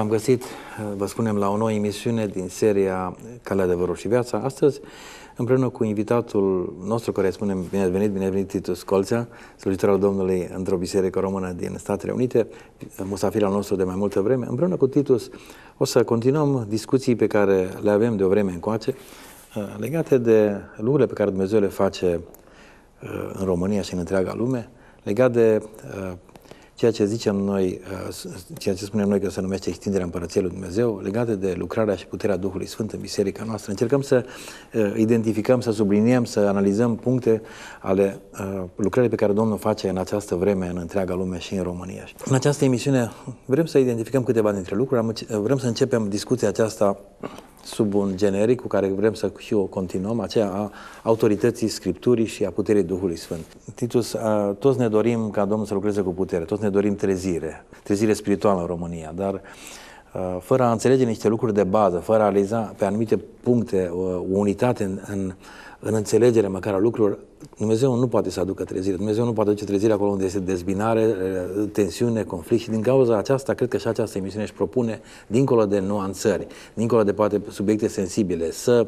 Bine v-am găsit, vă spunem, la o nouă emisiune din seria Calea de și Viața. Astăzi, împreună cu invitatul nostru, care spunem bine ați venit, bine ați venit Titus Colțea, slujitor al Domnului într-o biserică română din Statele Unite, musafir al nostru de mai multă vreme. Împreună cu Titus o să continuăm discuții pe care le avem de o vreme încoace, legate de lucrurile pe care Dumnezeu le face uh, în România și în întreaga lume, legate de uh, ceea ce zicem noi, uh, ceea ce spunem noi că se numește extinderea Împărăției lui Dumnezeu, legate de lucrarea și puterea Duhului Sfânt în biserica noastră. Încercăm să uh, identificăm, să subliniem, să analizăm puncte ale uh, lucrării pe care Domnul face în această vreme în întreaga lume și în România. În această emisiune vrem să identificăm câteva dintre lucruri, vrem să începem discuția aceasta sub un generic cu care vrem să și o continuăm, aceea a autorității Scripturii și a puterii Duhului Sfânt. Titus, toți ne dorim ca Domnul să lucreze cu putere, toți ne dorim trezire, trezire spirituală în România, dar fără a înțelege niște lucruri de bază, fără a realiza pe anumite puncte o unitate în, în în înțelegere măcar a lucrurilor, Dumnezeu nu poate să aducă trezire. Dumnezeu nu poate aduce trezire acolo unde este dezbinare, eh, tensiune, conflict și din cauza aceasta cred că și această emisiune își propune, dincolo de nuanțări, dincolo de poate subiecte sensibile, să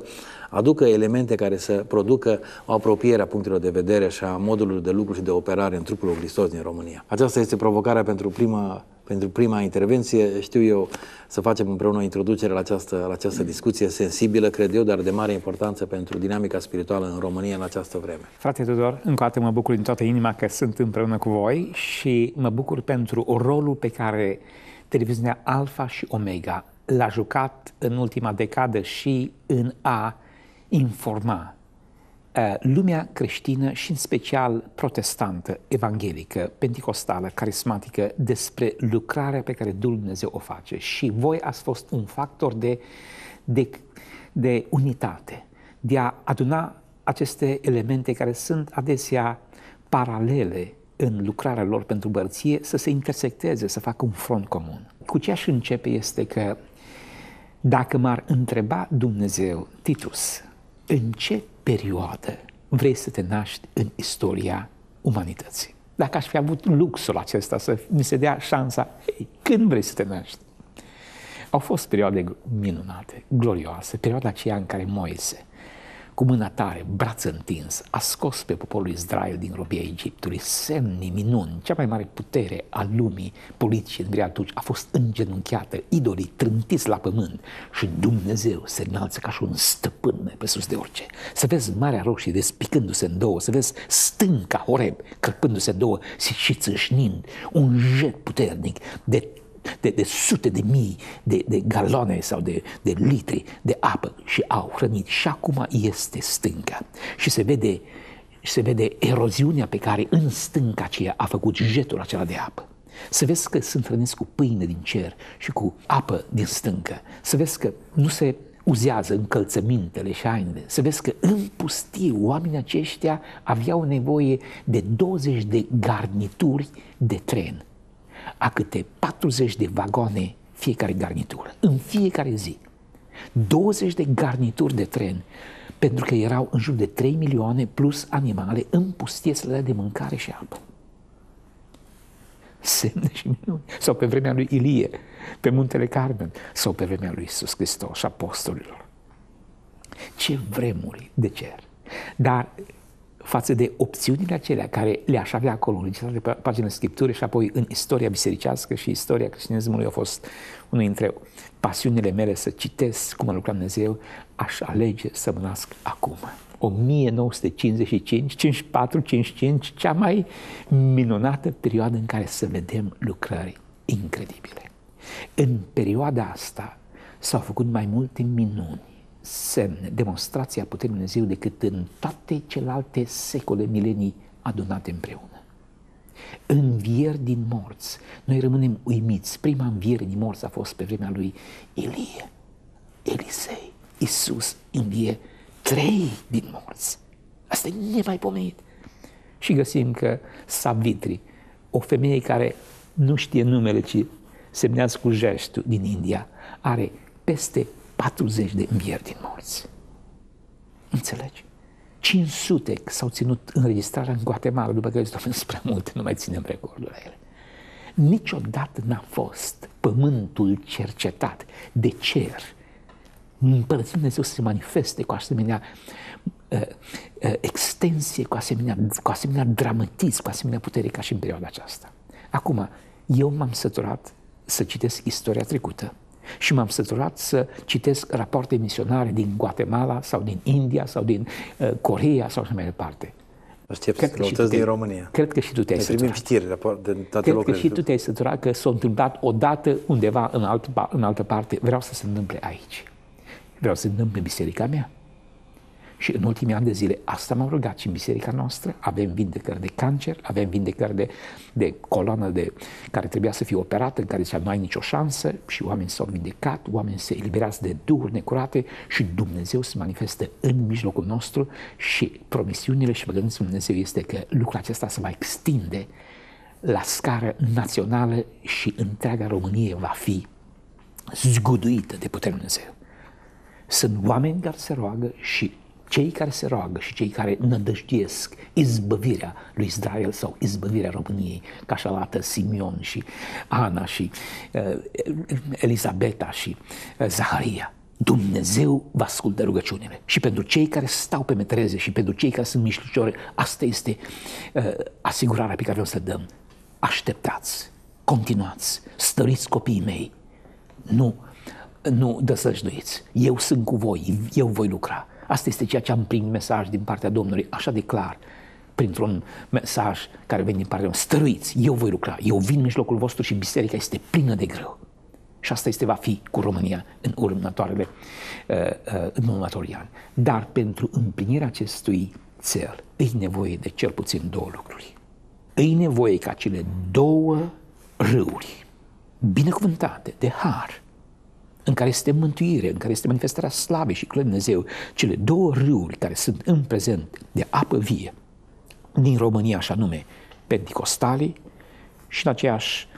aducă elemente care să producă o apropiere a punctelor de vedere și a modului de lucru și de operare în trupul lui Hristos din România. Aceasta este provocarea pentru prima pentru prima intervenție. Știu eu să facem împreună o introducere la această, la această discuție sensibilă, cred eu, dar de mare importanță pentru dinamica spirituală în România în această vreme. Frate Tudor, încă o dată mă bucur din toată inima că sunt împreună cu voi și mă bucur pentru rolul pe care televiziunea Alfa și Omega l-a jucat în ultima decadă și în a informa Uh, lumea creștină și în special protestantă, evanghelică, pentecostală, carismatică despre lucrarea pe care Dumnezeu o face. Și voi ați fost un factor de, de, de unitate, de a aduna aceste elemente care sunt adesea paralele în lucrarea lor pentru bărție, să se intersecteze, să facă un front comun. Cu ce aș începe este că dacă m-ar întreba Dumnezeu, Titus, în ce perioadă vrei să te naști în istoria umanității. Dacă aș fi avut luxul acesta să mi se dea șansa, hey, când vrei să te naști? Au fost perioade minunate, glorioase, perioada aceea în care Moise cu mâna tare, braț întins, a scos pe poporul Israel din robia Egiptului, semne, minuni, cea mai mare putere a lumii politice în atunci a fost îngenunchiată, idolii trântiți la pământ și Dumnezeu se înalță ca și un stăpân pe sus de orice. Să vezi Marea Roșie despicându-se în două, să vezi stânca Horeb căpându-se în două și țâșnind un jet puternic de de, de sute de mii de, de galoane sau de, de litri de apă și au hrănit. Și acum este stânca. Și se vede, se vede eroziunea pe care în stânca aceea a făcut jetul acela de apă. Să vezi că sunt hrăniți cu pâine din cer și cu apă din stâncă. Să vezi că nu se uzează încălțămintele și hainele. Să vezi că în pustiu oamenii aceștia aveau nevoie de 20 de garnituri de tren a câte 40 de vagoane fiecare garnitură, în fiecare zi. 20 de garnituri de tren, pentru că erau în jur de 3 milioane plus animale în pustie să le de mâncare și apă. Semne și minuni. Sau pe vremea lui Ilie, pe muntele Carmen, sau pe vremea lui Iisus Hristos și apostolilor. Ce vremuri de cer! Dar față de opțiunile acelea care le-aș avea acolo înregistrate pe paginile Scripturii și apoi în istoria bisericească și istoria creștinismului a fost unul dintre pasiunile mele să citesc cum a lucrat Dumnezeu, aș alege să mă nasc acum. 1955, 54, 55, cea mai minunată perioadă în care să vedem lucrări incredibile. În perioada asta s-au făcut mai multe minuni semne, demonstrația puterii Dumnezeu decât în toate celelalte secole, milenii adunate împreună. Învieri din morți. Noi rămânem uimiți. Prima înviere din morți a fost pe vremea lui Elie, Elisei. Iisus învie trei din morți. Asta e nemaipomenit. Și găsim că Savitri, o femeie care nu știe numele, ci semnează cu gestul din India, are peste 40 de învieri din morți. Înțelegi? 500 s-au ținut înregistrarea în Guatemala, după care zis, spre multe, nu mai ținem recordurile ele. Niciodată n-a fost pământul cercetat de cer. Împărăția Dumnezeu să se manifeste cu asemenea uh, uh, extensie, cu asemenea, cu asemenea dramatism, cu asemenea putere ca și în perioada aceasta. Acum, eu m-am săturat să citesc istoria trecută și m-am săturat să citesc rapoarte misionare din Guatemala sau din India sau din uh, Corea sau așa mai departe. Aștept cred că și tu din România. Cred că și tu te-ai ne săturat. știri de toate cred locurile. că și tu te-ai săturat că s-a întâmplat odată undeva în, alt, în altă parte. Vreau să se întâmple aici. Vreau să se întâmple în biserica mea. Și în ultimii ani de zile asta m-am rugat și în biserica noastră. Avem vindecări de cancer, avem vindecări de, de coloană de, care trebuia să fie operată, în care zicea nu ai nicio șansă și oameni s-au vindecat, oameni se eliberați de duhuri necurate și Dumnezeu se manifestă în mijlocul nostru și promisiunile și băgăința Dumnezeu este că lucrul acesta se va extinde la scară națională și întreaga Românie va fi zguduită de puterea Dumnezeu. Sunt oameni care se roagă și cei care se roagă și cei care nădăjduiesc izbăvirea lui Israel sau izbăvirea României, ca așa arată Simeon și Ana și uh, Elisabeta și uh, Zaharia. Dumnezeu va ascultă rugăciunile. Și pentru cei care stau pe metreze și pentru cei care sunt mișluciori, asta este uh, asigurarea pe care vreau să dăm. Așteptați, continuați, stăriți copiii mei. Nu, nu dăsăjduiți. Eu sunt cu voi, eu voi lucra. Asta este ceea ce am primit mesaj din partea Domnului, așa de clar, printr-un mesaj care vine din partea Domnului. Stăruiți, eu voi lucra, eu vin în mijlocul vostru și biserica este plină de greu. Și asta este va fi cu România în următoarele, uh, uh, în următorii ani. Dar pentru împlinirea acestui cel, e nevoie de cel puțin două lucruri. E nevoie ca cele două râuri binecuvântate de har, în care este mântuire, în care este manifestarea slavei și clării Dumnezeu, cele două râuri care sunt în prezent de apă vie din România, așa nume, penticostalii și în aceeași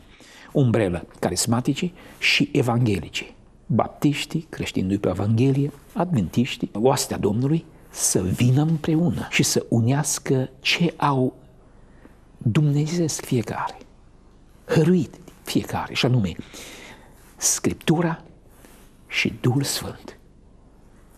umbrelă carismaticii și evanghelicii, baptiștii, creștini după Evanghelie, adventiștii, oastea Domnului, să vină împreună și să unească ce au dumnezeesc fiecare, hăruit fiecare, și anume Scriptura și Duhul Sfânt,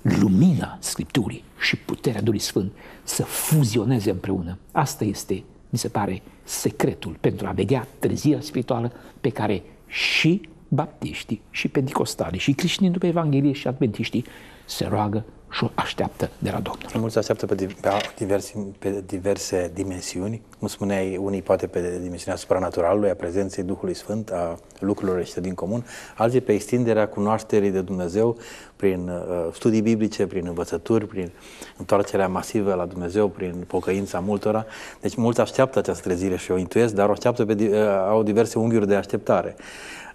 lumina Scripturii și puterea Duhului Sfânt să fuzioneze împreună. Asta este, mi se pare, secretul pentru a vedea trezirea spirituală pe care și baptiștii, și pentecostalii, și creștinii după Evanghelie și adventiștii se roagă și o așteaptă de la Domnul. Mulți așteaptă pe, pe, diverse, pe diverse dimensiuni, cum spuneai, unii poate pe dimensiunea supranaturalului, a prezenței Duhului Sfânt, a lucrurilor ăștia din comun, alții pe extinderea cunoașterii de Dumnezeu prin uh, studii biblice, prin învățături, prin întoarcerea masivă la Dumnezeu, prin pocăința multora. Deci mulți așteaptă această trezire și o intuiesc, dar o așteaptă pe, uh, au diverse unghiuri de așteptare.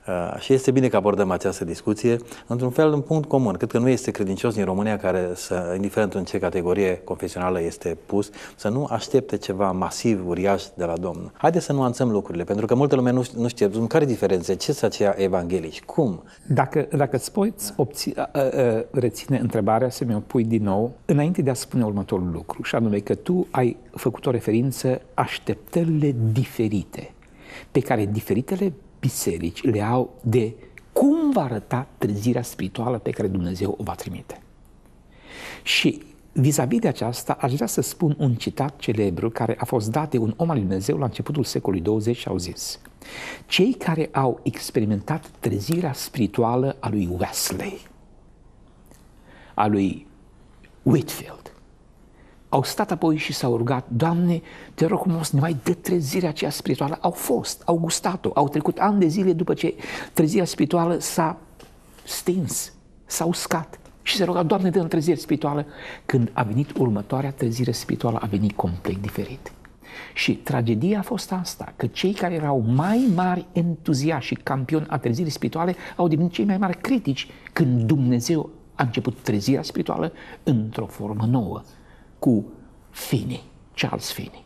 Uh, și este bine că abordăm această discuție într-un fel, un punct comun. Cred că nu este credincios din România care, să, indiferent în ce categorie confesională este pus, să nu aștepte ceva masiv, uriaș de la Domnul. Haideți să nuanțăm lucrurile, pentru că multă lume nu, nu știe care diferențe, ce sunt aceia evanghelici, cum? Dacă, dacă îți poți obți, a, a, a, reține întrebarea, să mi-o pui din nou, înainte de a spune următorul lucru, și anume că tu ai făcut o referință așteptările diferite pe care diferitele biserici le au de cum va arăta trezirea spirituală pe care Dumnezeu o va trimite. Și vis-a-vis de aceasta, aș vrea să spun un citat celebru care a fost dat de un om al lui Dumnezeu la începutul secolului 20 și au zis Cei care au experimentat trezirea spirituală a lui Wesley, a lui Whitfield, au stat apoi și s-au rugat, Doamne, te rog frumos, ne mai dă trezirea aceea spirituală. Au fost, au gustat-o, au trecut ani de zile după ce trezirea spirituală s-a stins, s-a uscat. Și se ruga, Doamne, dă trezire spirituală. Când a venit următoarea trezire spirituală, a venit complet diferit. Și tragedia a fost asta, că cei care erau mai mari entuziași și campioni a trezirii spirituale au devenit cei mai mari critici când Dumnezeu a început trezirea spirituală într-o formă nouă cu Finney, Charles Finney.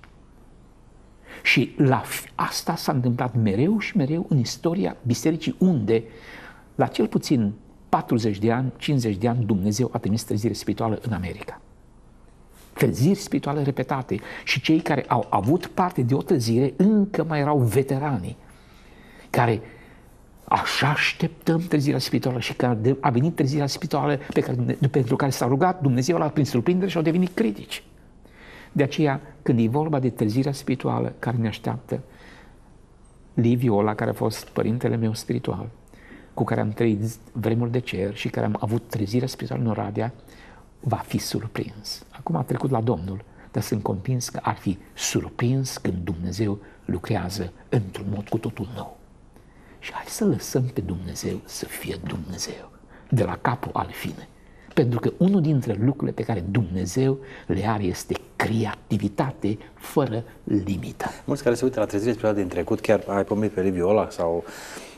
Și la asta s-a întâmplat mereu și mereu în istoria bisericii, unde, la cel puțin 40 de ani, 50 de ani, Dumnezeu a trimis trezire spirituală în America. Treziri spirituale repetate și cei care au avut parte de o trezire încă mai erau veterani care așa așteptăm trezirea spirituală și că a venit trezirea spirituală pe care, pentru care s-a rugat Dumnezeu la prin surprindere și au devenit critici. De aceea, când e vorba de trezirea spirituală care ne așteaptă, Liviu ăla, care a fost părintele meu spiritual, cu care am trăit vremuri de cer și care am avut trezirea spirituală în Oradea, va fi surprins. Acum a trecut la Domnul, dar sunt convins că ar fi surprins când Dumnezeu lucrează într-un mod cu totul nou. Și hai să lăsăm pe Dumnezeu să fie Dumnezeu, de la capul al fine. Pentru că unul dintre lucrurile pe care Dumnezeu le are este creativitate fără limită. Mulți care se uită la trezire spirituale din trecut, chiar ai pomenit pe Liviola sau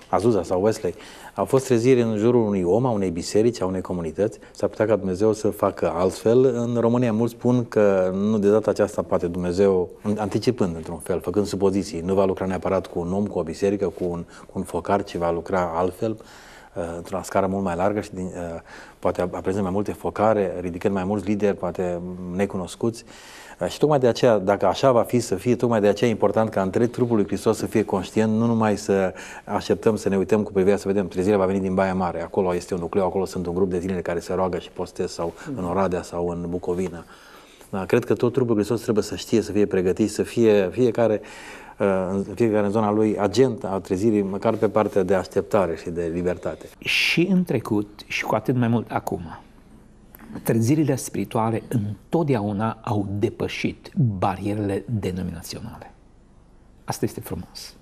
Azuza sau Wesley, au fost treziri în jurul unui om, a unei biserici, a unei comunități. S-ar putea ca Dumnezeu să facă altfel. În România mulți spun că nu de data aceasta poate Dumnezeu, anticipând într-un fel, făcând supoziții, nu va lucra neapărat cu un om, cu o biserică, cu un, cu un focar, ci va lucra altfel uh, într-o scară mult mai largă și din, uh, poate aprezând mai multe focare, ridicând mai mulți lideri, poate necunoscuți. Și tocmai de aceea, dacă așa va fi să fie, tocmai de aceea e important ca întreg trupul lui Hristos să fie conștient, nu numai să așteptăm să ne uităm cu privirea să vedem trezirea va veni din Baia Mare, acolo este un nucleu, acolo sunt un grup de tineri care se roagă și postez sau în Oradea sau în Bucovina. Da, cred că tot trupul Hristos trebuie să știe, să fie pregătit, să fie fiecare uh, fiecare în zona lui agent a trezirii, măcar pe partea de așteptare și de libertate. Și în trecut, și cu atât mai mult acum, trezirile spirituale întotdeauna au depășit barierele denominaționale. Asta este frumos.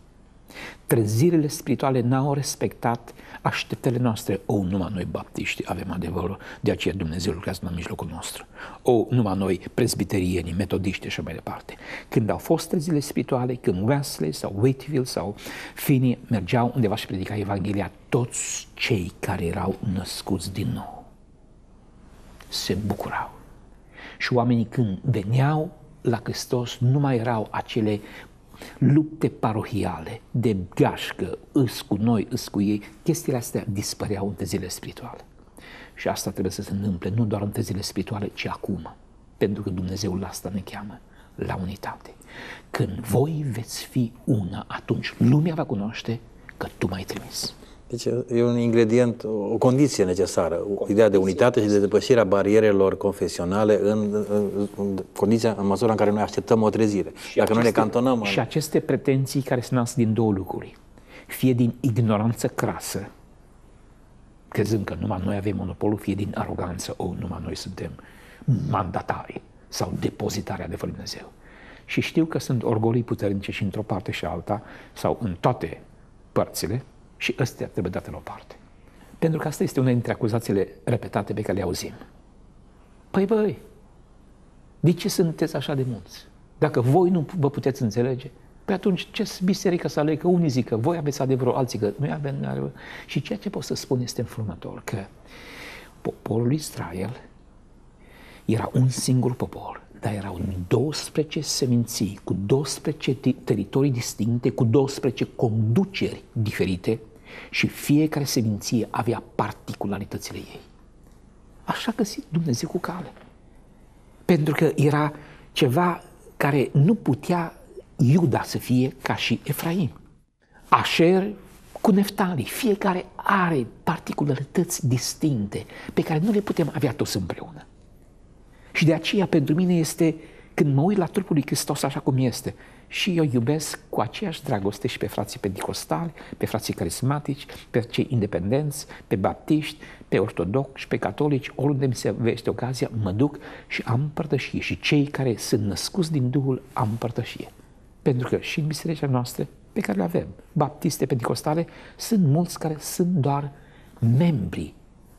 Trezirile spirituale n-au respectat așteptările noastre. O, numai noi baptiști avem adevărul, de aceea Dumnezeu lucrează în mijlocul nostru. O, numai noi presbiterieni, metodiști și mai departe. Când au fost trezirile spirituale, când Wesley sau Whitfield sau Finney mergeau undeva și predica Evanghelia, toți cei care erau născuți din nou se bucurau. Și oamenii când veneau la Hristos nu mai erau acele lupte parohiale de gașcă, îs cu noi, îs cu ei. Chestiile astea dispăreau în zile spirituale. Și asta trebuie să se întâmple nu doar în zile spirituale, ci acum. Pentru că Dumnezeu la asta ne cheamă, la unitate. Când voi veți fi una, atunci lumea va cunoaște că tu m-ai trimis. Deci e un ingredient, o condiție necesară, o ideea de unitate și de depășirea barierelor confesionale în, în, în condiția, în măsura în care noi așteptăm o trezire. Și Dacă aceste, noi ne cantonăm... Și aceste pretenții care se nasc din două lucruri. Fie din ignoranță crasă, crezând că numai noi avem monopolul, fie din aroganță, o, numai noi suntem mandatari sau depozitari de Dumnezeu. Și știu că sunt orgolii puternice și într-o parte și alta, sau în toate părțile, și ăstea trebuie date la o parte. Pentru că asta este una dintre acuzațiile repetate pe care le auzim. Păi băi, de ce sunteți așa de mulți? Dacă voi nu vă puteți înțelege, Păi atunci ce biserică să aleg? Că unii zic că voi aveți adevărul, alții că noi avem adevărul. Și ceea ce pot să spun este înfrunător, că poporul Israel era un singur popor, dar erau 12 seminții, cu 12 teritorii distincte, cu 12 conduceri diferite și fiecare seminție avea particularitățile ei. Așa găsit Dumnezeu cu cale. Pentru că era ceva care nu putea Iuda să fie ca și Efraim. Așer cu Neftali, fiecare are particularități distincte pe care nu le putem avea toți împreună. Și de aceea pentru mine este când mă uit la trupul lui Hristos așa cum este și eu iubesc cu aceeași dragoste și pe frații pedicostali, pe frații carismatici, pe cei independenți, pe baptiști, pe ortodoxi, pe catolici, oriunde mi se vește ocazia, mă duc și am împărtășie. Și cei care sunt născuți din Duhul am împărtășie. Pentru că și în bisericile noastre, pe care le avem, baptiste, pedicostale, sunt mulți care sunt doar membri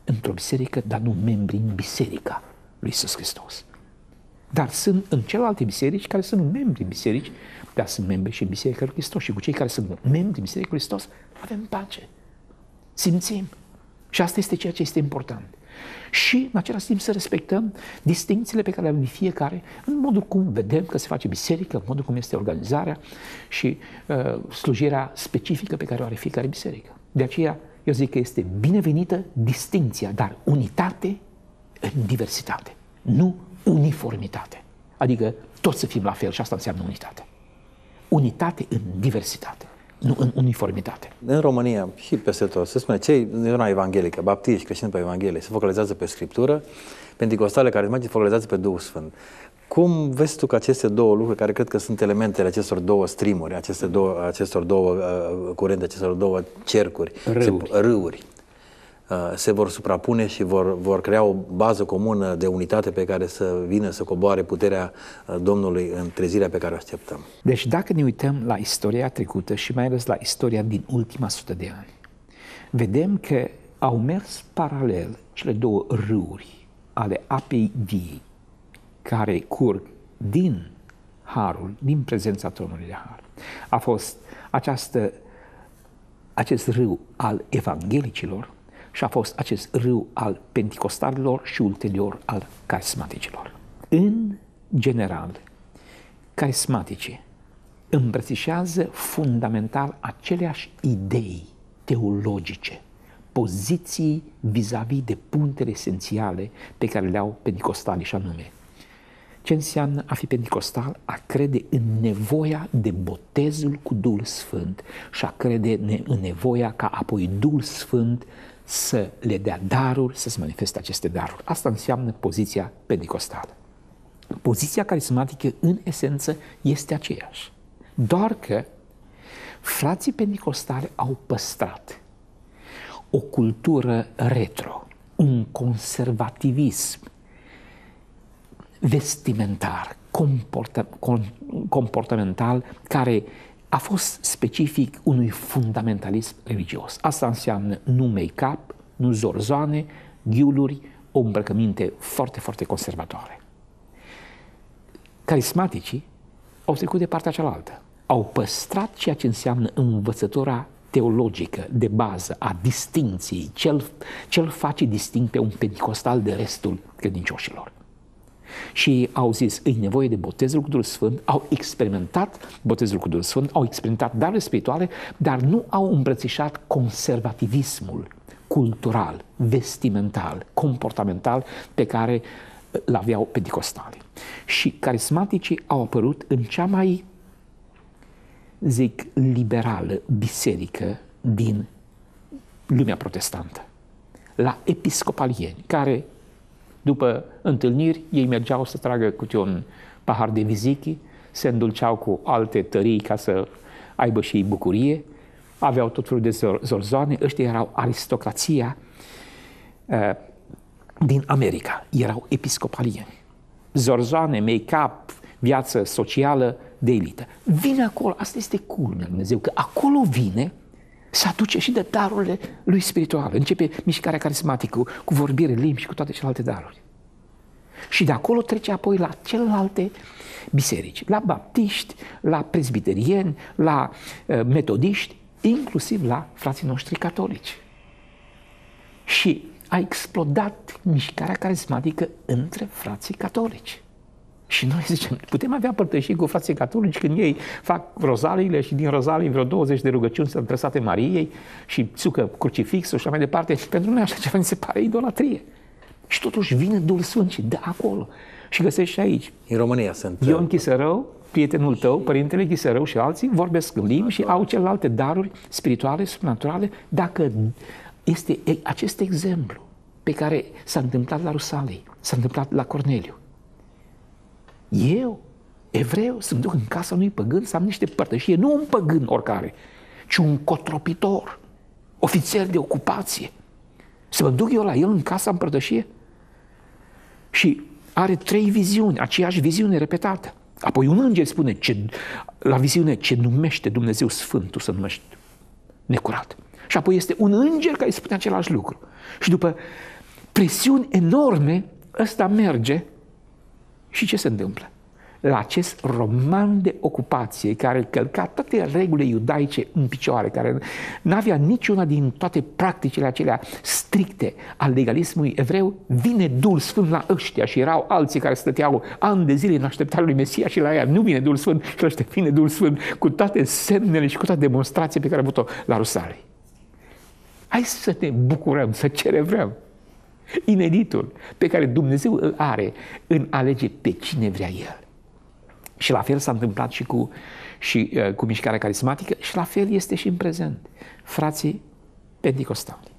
într-o biserică, dar nu membri în biserica lui Iisus Hristos. Dar sunt în celelalte biserici care sunt membri în biserici, dar sunt membri și în Biserica lui Hristos. Și cu cei care sunt membri în Biserica lui Hristos avem pace. Simțim. Și asta este ceea ce este important. Și, în același timp, să respectăm distințiile pe care le avem fiecare în modul cum vedem că se face biserică, în modul cum este organizarea și uh, slujirea specifică pe care o are fiecare biserică. De aceea, eu zic că este binevenită distinția, dar unitate în diversitate, nu uniformitate. Adică toți să fim la fel și asta înseamnă unitate. Unitate în diversitate. nu în uniformitate. În România și peste tot, se spune, cei din zona evanghelică, baptiști, creștini pe Evanghelie, se focalizează pe Scriptură, pentecostale, carismatici, se focalizează pe Duhul Sfânt. Cum vezi tu că aceste două lucruri, care cred că sunt elementele acestor două streamuri, aceste două, acestor două uh, curente, acestor două cercuri, râuri, se, râuri uh, se vor suprapune și vor, vor crea o bază comună de unitate pe care să vină să coboare puterea uh, Domnului în trezirea pe care o așteptăm. Deci dacă ne uităm la istoria trecută și mai ales la istoria din ultima sută de ani, vedem că au mers paralel cele două râuri ale apei vii care curg din harul, din prezența tronului de har. A fost această, acest râu al evanghelicilor și a fost acest râu al penticostalilor și ulterior al carismaticilor. În general, carismatice îmbrățișează fundamental aceleași idei teologice, poziții vis-a-vis de punctele esențiale pe care le au penticostalii și anume ce înseamnă a fi pentecostal? A crede în nevoia de botezul cu Duhul Sfânt și a crede în nevoia ca apoi Duhul Sfânt să le dea daruri, să se manifeste aceste daruri. Asta înseamnă poziția pentecostală. Poziția carismatică, în esență, este aceeași. Doar că frații pentecostale au păstrat o cultură retro, un conservativism vestimentar, comporta, comportamental, care a fost specific unui fundamentalism religios. Asta înseamnă nu make-up, nu zorzoane, ghiuluri, o îmbrăcăminte foarte, foarte conservatoare. Carismaticii au trecut de partea cealaltă. Au păstrat ceea ce înseamnă învățătura teologică de bază a distinției, cel, cel face distinct pe un pentecostal de restul credincioșilor și au zis, e nevoie de botezul cu Duhul Sfânt, au experimentat botezul cu Duhul Sfânt, au experimentat darurile spirituale, dar nu au îmbrățișat conservativismul cultural, vestimental, comportamental pe care l-aveau pentecostali. Și carismaticii au apărut în cea mai, zic, liberală biserică din lumea protestantă, la episcopalieni, care după întâlniri, ei mergeau să tragă cu un pahar de vizichi, se îndulceau cu alte tării ca să aibă și bucurie, aveau tot felul de zorzoane, ăștia erau aristocrația uh, din America, erau episcopalieni. Zorzoane, make-up, viață socială de elită. Vine acolo, asta este culmea Dumnezeu, că acolo vine să aduce și de darurile lui spirituale. Începe mișcarea carismatică cu vorbire limbi și cu toate celelalte daruri. Și de acolo trece apoi la celelalte biserici, la baptiști, la prezbiterieni, la uh, metodiști, inclusiv la frații noștri catolici. Și a explodat mișcarea carismatică între frații catolici. Și noi zicem, putem avea părtășii cu frații catolici când ei fac rozaliile și din rozalii vreo 20 de rugăciuni sunt adresate Mariei și țucă crucifixul și așa mai departe. Și pentru noi așa ceva mi se pare idolatrie. Și totuși vine Duhul Sfânt și de acolo. Și găsești și aici. În România sunt. Ion uh, Chisărău, prietenul tău, părintele Chisărău și alții vorbesc în limbi și au celelalte daruri spirituale, supranaturale, dacă este acest exemplu pe care s-a întâmplat la Rusalei, s-a întâmplat la Corneliu. Eu, evreu, să-mi duc în casa unui păgân să am niște părtășie, nu un păgân oricare, ci un cotropitor, ofițer de ocupație. Să mă duc eu la el în casa împărtășie? Și are trei viziuni, aceeași viziune repetată. Apoi un înger spune ce, la viziune ce numește Dumnezeu Sfântul să numești necurat. Și apoi este un înger care spune același lucru. Și după presiuni enorme, ăsta merge și ce se întâmplă? la acest roman de ocupație care călca toate regulile iudaice în picioare, care n-avea niciuna din toate practicile acelea stricte al legalismului evreu, vine Duhul Sfânt la ăștia și erau alții care stăteau ani de zile în așteptarea lui Mesia și la ea nu vine Duhul Sfânt și la ăștia vine Duhul Sfânt cu toate semnele și cu toate demonstrații pe care a avut-o la Rusalei. Hai să ne bucurăm, să cerevrăm ineditul pe care Dumnezeu îl are în alege pe cine vrea El. Și la fel s-a întâmplat și cu, și, uh, cu mișcarea carismatică și la fel este și în prezent. Frații pentecostali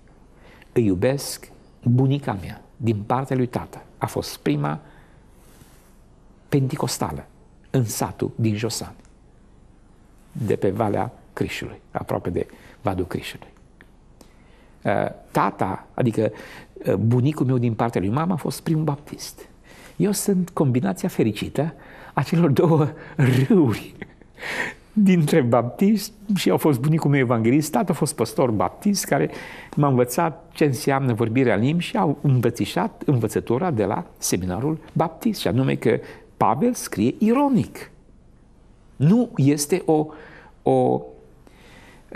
îi iubesc bunica mea, din partea lui tată. A fost prima pentecostală în satul din Josan, de pe Valea Crișului, aproape de Vadul Crișului. Uh, tata, adică uh, bunicul meu din partea lui mama a fost primul baptist. Eu sunt combinația fericită a celor două râuri dintre baptiști și au fost bunicul meu evanghelist, tata a fost pastor baptist care m-a învățat ce înseamnă vorbirea limbi și au îmbățișat învățătura de la seminarul baptist, și anume că Pavel scrie ironic. Nu este o, o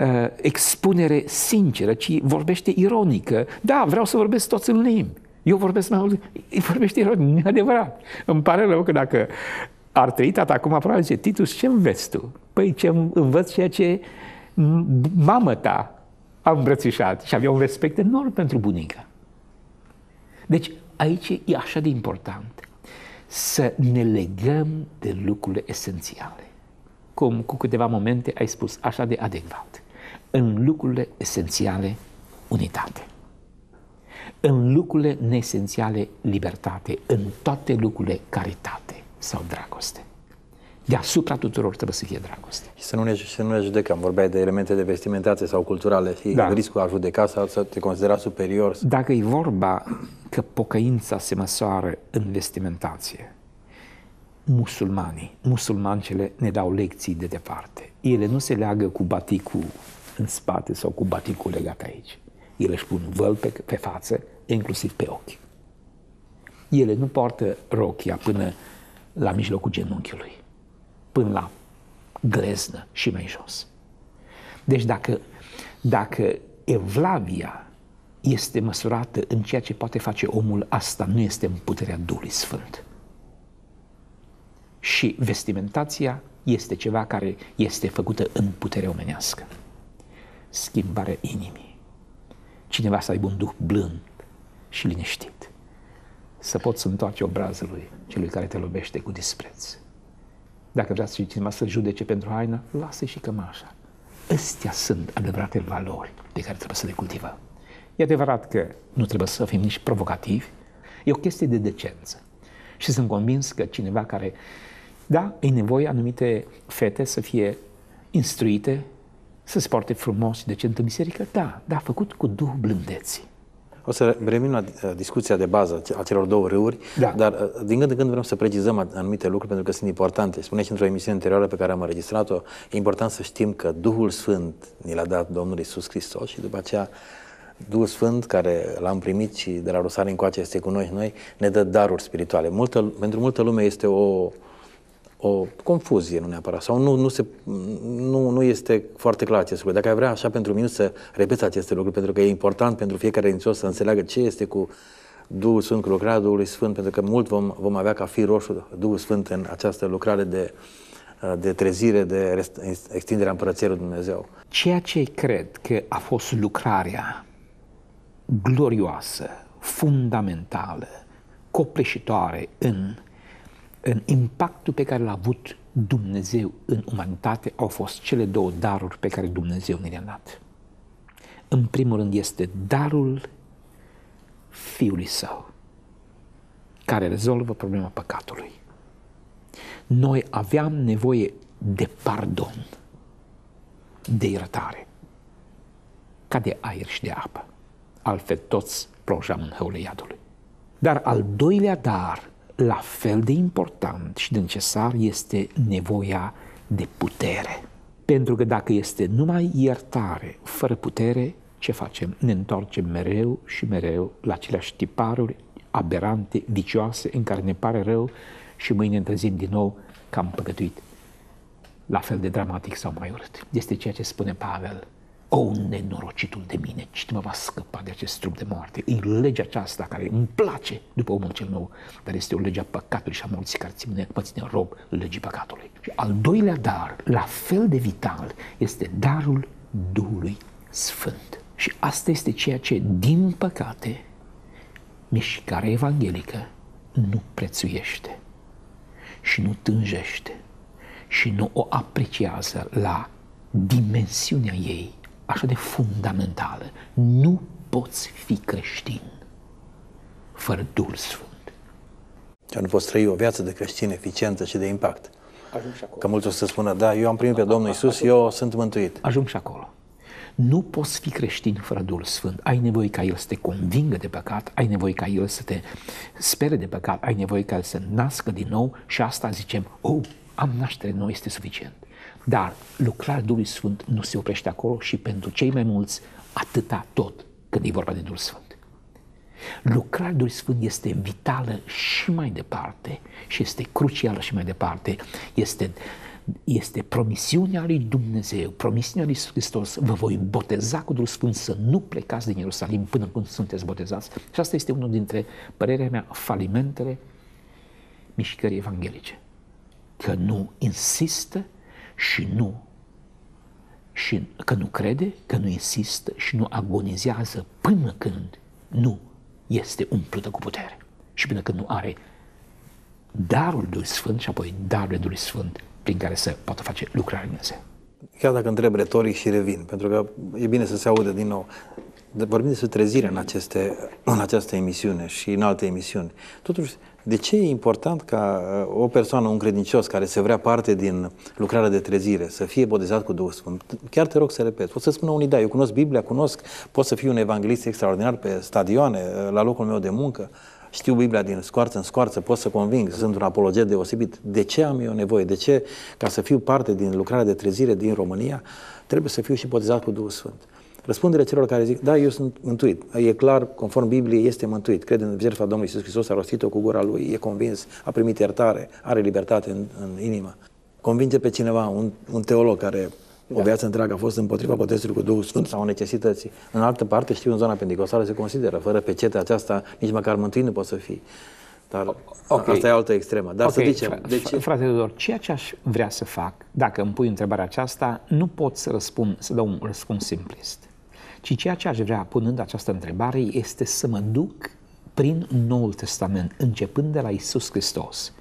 uh, expunere sinceră, ci vorbește ironică. Da, vreau să vorbesc toți în limbi. Eu vorbesc mai mult, vorbește ironic, adevărat. Îmi pare rău că dacă ar trăi tata acum, probabil zice, Titus, ce înveți tu? Păi ce învăț ceea ce mama ta a îmbrățișat și avea un respect enorm pentru bunica. Deci aici e așa de important să ne legăm de lucrurile esențiale. Cum cu câteva momente ai spus așa de adecvat. În lucrurile esențiale, unitate. În lucrurile neesențiale, libertate. În toate lucrurile, caritate sau dragoste. Deasupra tuturor trebuie să fie dragoste. Și să nu ne, să nu ne judecăm. Vorbeai de elemente de vestimentație sau culturale și da. riscul a judeca sau să te considera superior. Dacă e vorba că pocăința se măsoară în vestimentație, musulmanii, musulmancele ne dau lecții de departe. Ele nu se leagă cu baticul în spate sau cu baticul legat aici. Ele își pun văl pe, pe față, inclusiv pe ochi. Ele nu poartă rochia până la mijlocul genunchiului, până la gleznă și mai jos. Deci dacă, dacă evlavia este măsurată în ceea ce poate face omul, asta nu este în puterea Duhului Sfânt. Și vestimentația este ceva care este făcută în putere omenească. Schimbarea inimii. Cineva să aibă un duh blând și liniștit. Să poți întoarce obrazul lui celui care te lobește cu dispreț. Dacă vrea să cineva să judece pentru haină, lasă și cămașa. Astea sunt adevărate valori pe care trebuie să le cultivăm. E adevărat că nu trebuie să fim nici provocativi, e o chestie de decență. Și sunt convins că cineva care, da, e nevoie anumite fete să fie instruite, să se poarte frumos și decent în biserică, da, da, făcut cu duh blândeții. O să revenim la uh, discuția de bază a celor două râuri, da. dar uh, din când în când vrem să precizăm anumite lucruri pentru că sunt importante. Spuneți într-o emisiune anterioară pe care am înregistrat-o, e important să știm că Duhul Sfânt ni l-a dat Domnul Isus Hristos și după aceea Duhul Sfânt, care l-am primit și de la Rosarii încoace este cu noi, noi ne dă daruri spirituale. Multă, pentru multă lume este o, o confuzie, nu neapărat, sau nu, nu, se, nu, nu este foarte clar acest lucru. Dacă ai vrea așa pentru mine să repeți aceste lucruri, pentru că e important pentru fiecare dintre să înțeleagă ce este cu Duhul Sfânt, cu lucrarea Duhului Sfânt, pentru că mult vom, vom avea ca fi roșu Duhul Sfânt în această lucrare de, de trezire, de extinderea Împărăției Lui Dumnezeu. Ceea ce cred că a fost lucrarea glorioasă, fundamentală, copleșitoare în, în impactul pe care l-a avut Dumnezeu în umanitate au fost cele două daruri pe care Dumnezeu ne le-a dat. În primul rând este darul Fiului Său, care rezolvă problema păcatului. Noi aveam nevoie de pardon, de iertare, ca de aer și de apă altfel toți plonjam în hăule iadului. Dar al doilea dar, la fel de important și de necesar, este nevoia de putere. Pentru că dacă este numai iertare fără putere, ce facem? Ne întoarcem mereu și mereu la aceleași tiparuri aberante, vicioase, în care ne pare rău și mâine ne trezim din nou că am păcătuit. La fel de dramatic sau mai urât. Este ceea ce spune Pavel o, nenorocitul de mine, cine mă va scăpa de acest trup de moarte? E legea aceasta care îmi place după omul cel nou, dar este o lege a păcatului și a morții care ține, mă ține rob legii păcatului. Și al doilea dar, la fel de vital, este darul Duhului Sfânt. Și asta este ceea ce, din păcate, mișcarea evanghelică nu prețuiește și nu tânjește și nu o apreciază la dimensiunea ei așa de fundamentală, nu poți fi creștin fără Duhul Sfânt. Ce nu poți trăi o viață de creștin eficientă și de impact. Ajung și acolo. Că mulți o să spună, da, eu am primit pe Domnul Isus, eu sunt mântuit. Ajung și acolo. Nu poți fi creștin fără Duhul Sfânt. Ai nevoie ca El să te convingă de păcat, ai nevoie ca El să te spere de păcat, ai nevoie ca El să nască din nou și asta zicem, oh, am naștere nouă, este suficient. Dar lucrarea Duhului Sfânt nu se oprește acolo și pentru cei mai mulți atâta tot când e vorba de Duhul Sfânt. Lucrarea Duhului Sfânt este vitală și mai departe și este crucială și mai departe. Este, este promisiunea lui Dumnezeu, promisiunea lui Hristos, vă voi boteza cu Duhul Sfânt să nu plecați din Ierusalim până când sunteți botezați. Și asta este unul dintre, părerea mea, falimentele mișcării evanghelice. Că nu insistă și nu și că nu crede, că nu insistă și nu agonizează până când nu este umplută cu putere. Și până când nu are darul lui Sfânt și apoi darul lui Sfânt prin care să poată face lucrarea Dumnezeu. Chiar dacă întreb retoric și revin, pentru că e bine să se audă din nou. Vorbim despre trezire în, aceste, în această emisiune și în alte emisiuni. Totuși, de ce e important ca uh, o persoană, un credincios care se vrea parte din lucrarea de trezire, să fie botezat cu Duhul Sfânt? Chiar te rog să repet. Pot să spună unii, da, eu cunosc Biblia, cunosc, pot să fiu un evanghelist extraordinar pe stadioane, uh, la locul meu de muncă, știu Biblia din scoarță în scoarță, pot să conving, sunt un apologet deosebit. De ce am eu nevoie? De ce, ca să fiu parte din lucrarea de trezire din România, trebuie să fiu și botezat cu Duhul Sfânt? Răspunderea celor care zic, da, eu sunt mântuit. E clar, conform Bibliei, este mântuit. Crede în jertfa Domnului Iisus Hristos, a rostit-o cu gura lui, e convins, a primit iertare, are libertate în, în inimă. Convinge pe cineva, un, un teolog care da. o viață întreagă a fost împotriva botezului cu Duhul Sfânt sau necesității. În altă parte, știu, în zona pentecostală se consideră, fără pecetea aceasta, nici măcar mântuit nu poți să fii. Dar okay. asta e altă extremă. Dar okay. să zicem, de ce? Frate Tudor, ceea ce aș vrea să fac, dacă îmi pui întrebarea aceasta, nu pot să răspund, să dau un răspuns simplist ci ceea ce aș vrea, punând această întrebare, este să mă duc prin Noul Testament, începând de la Isus Hristos,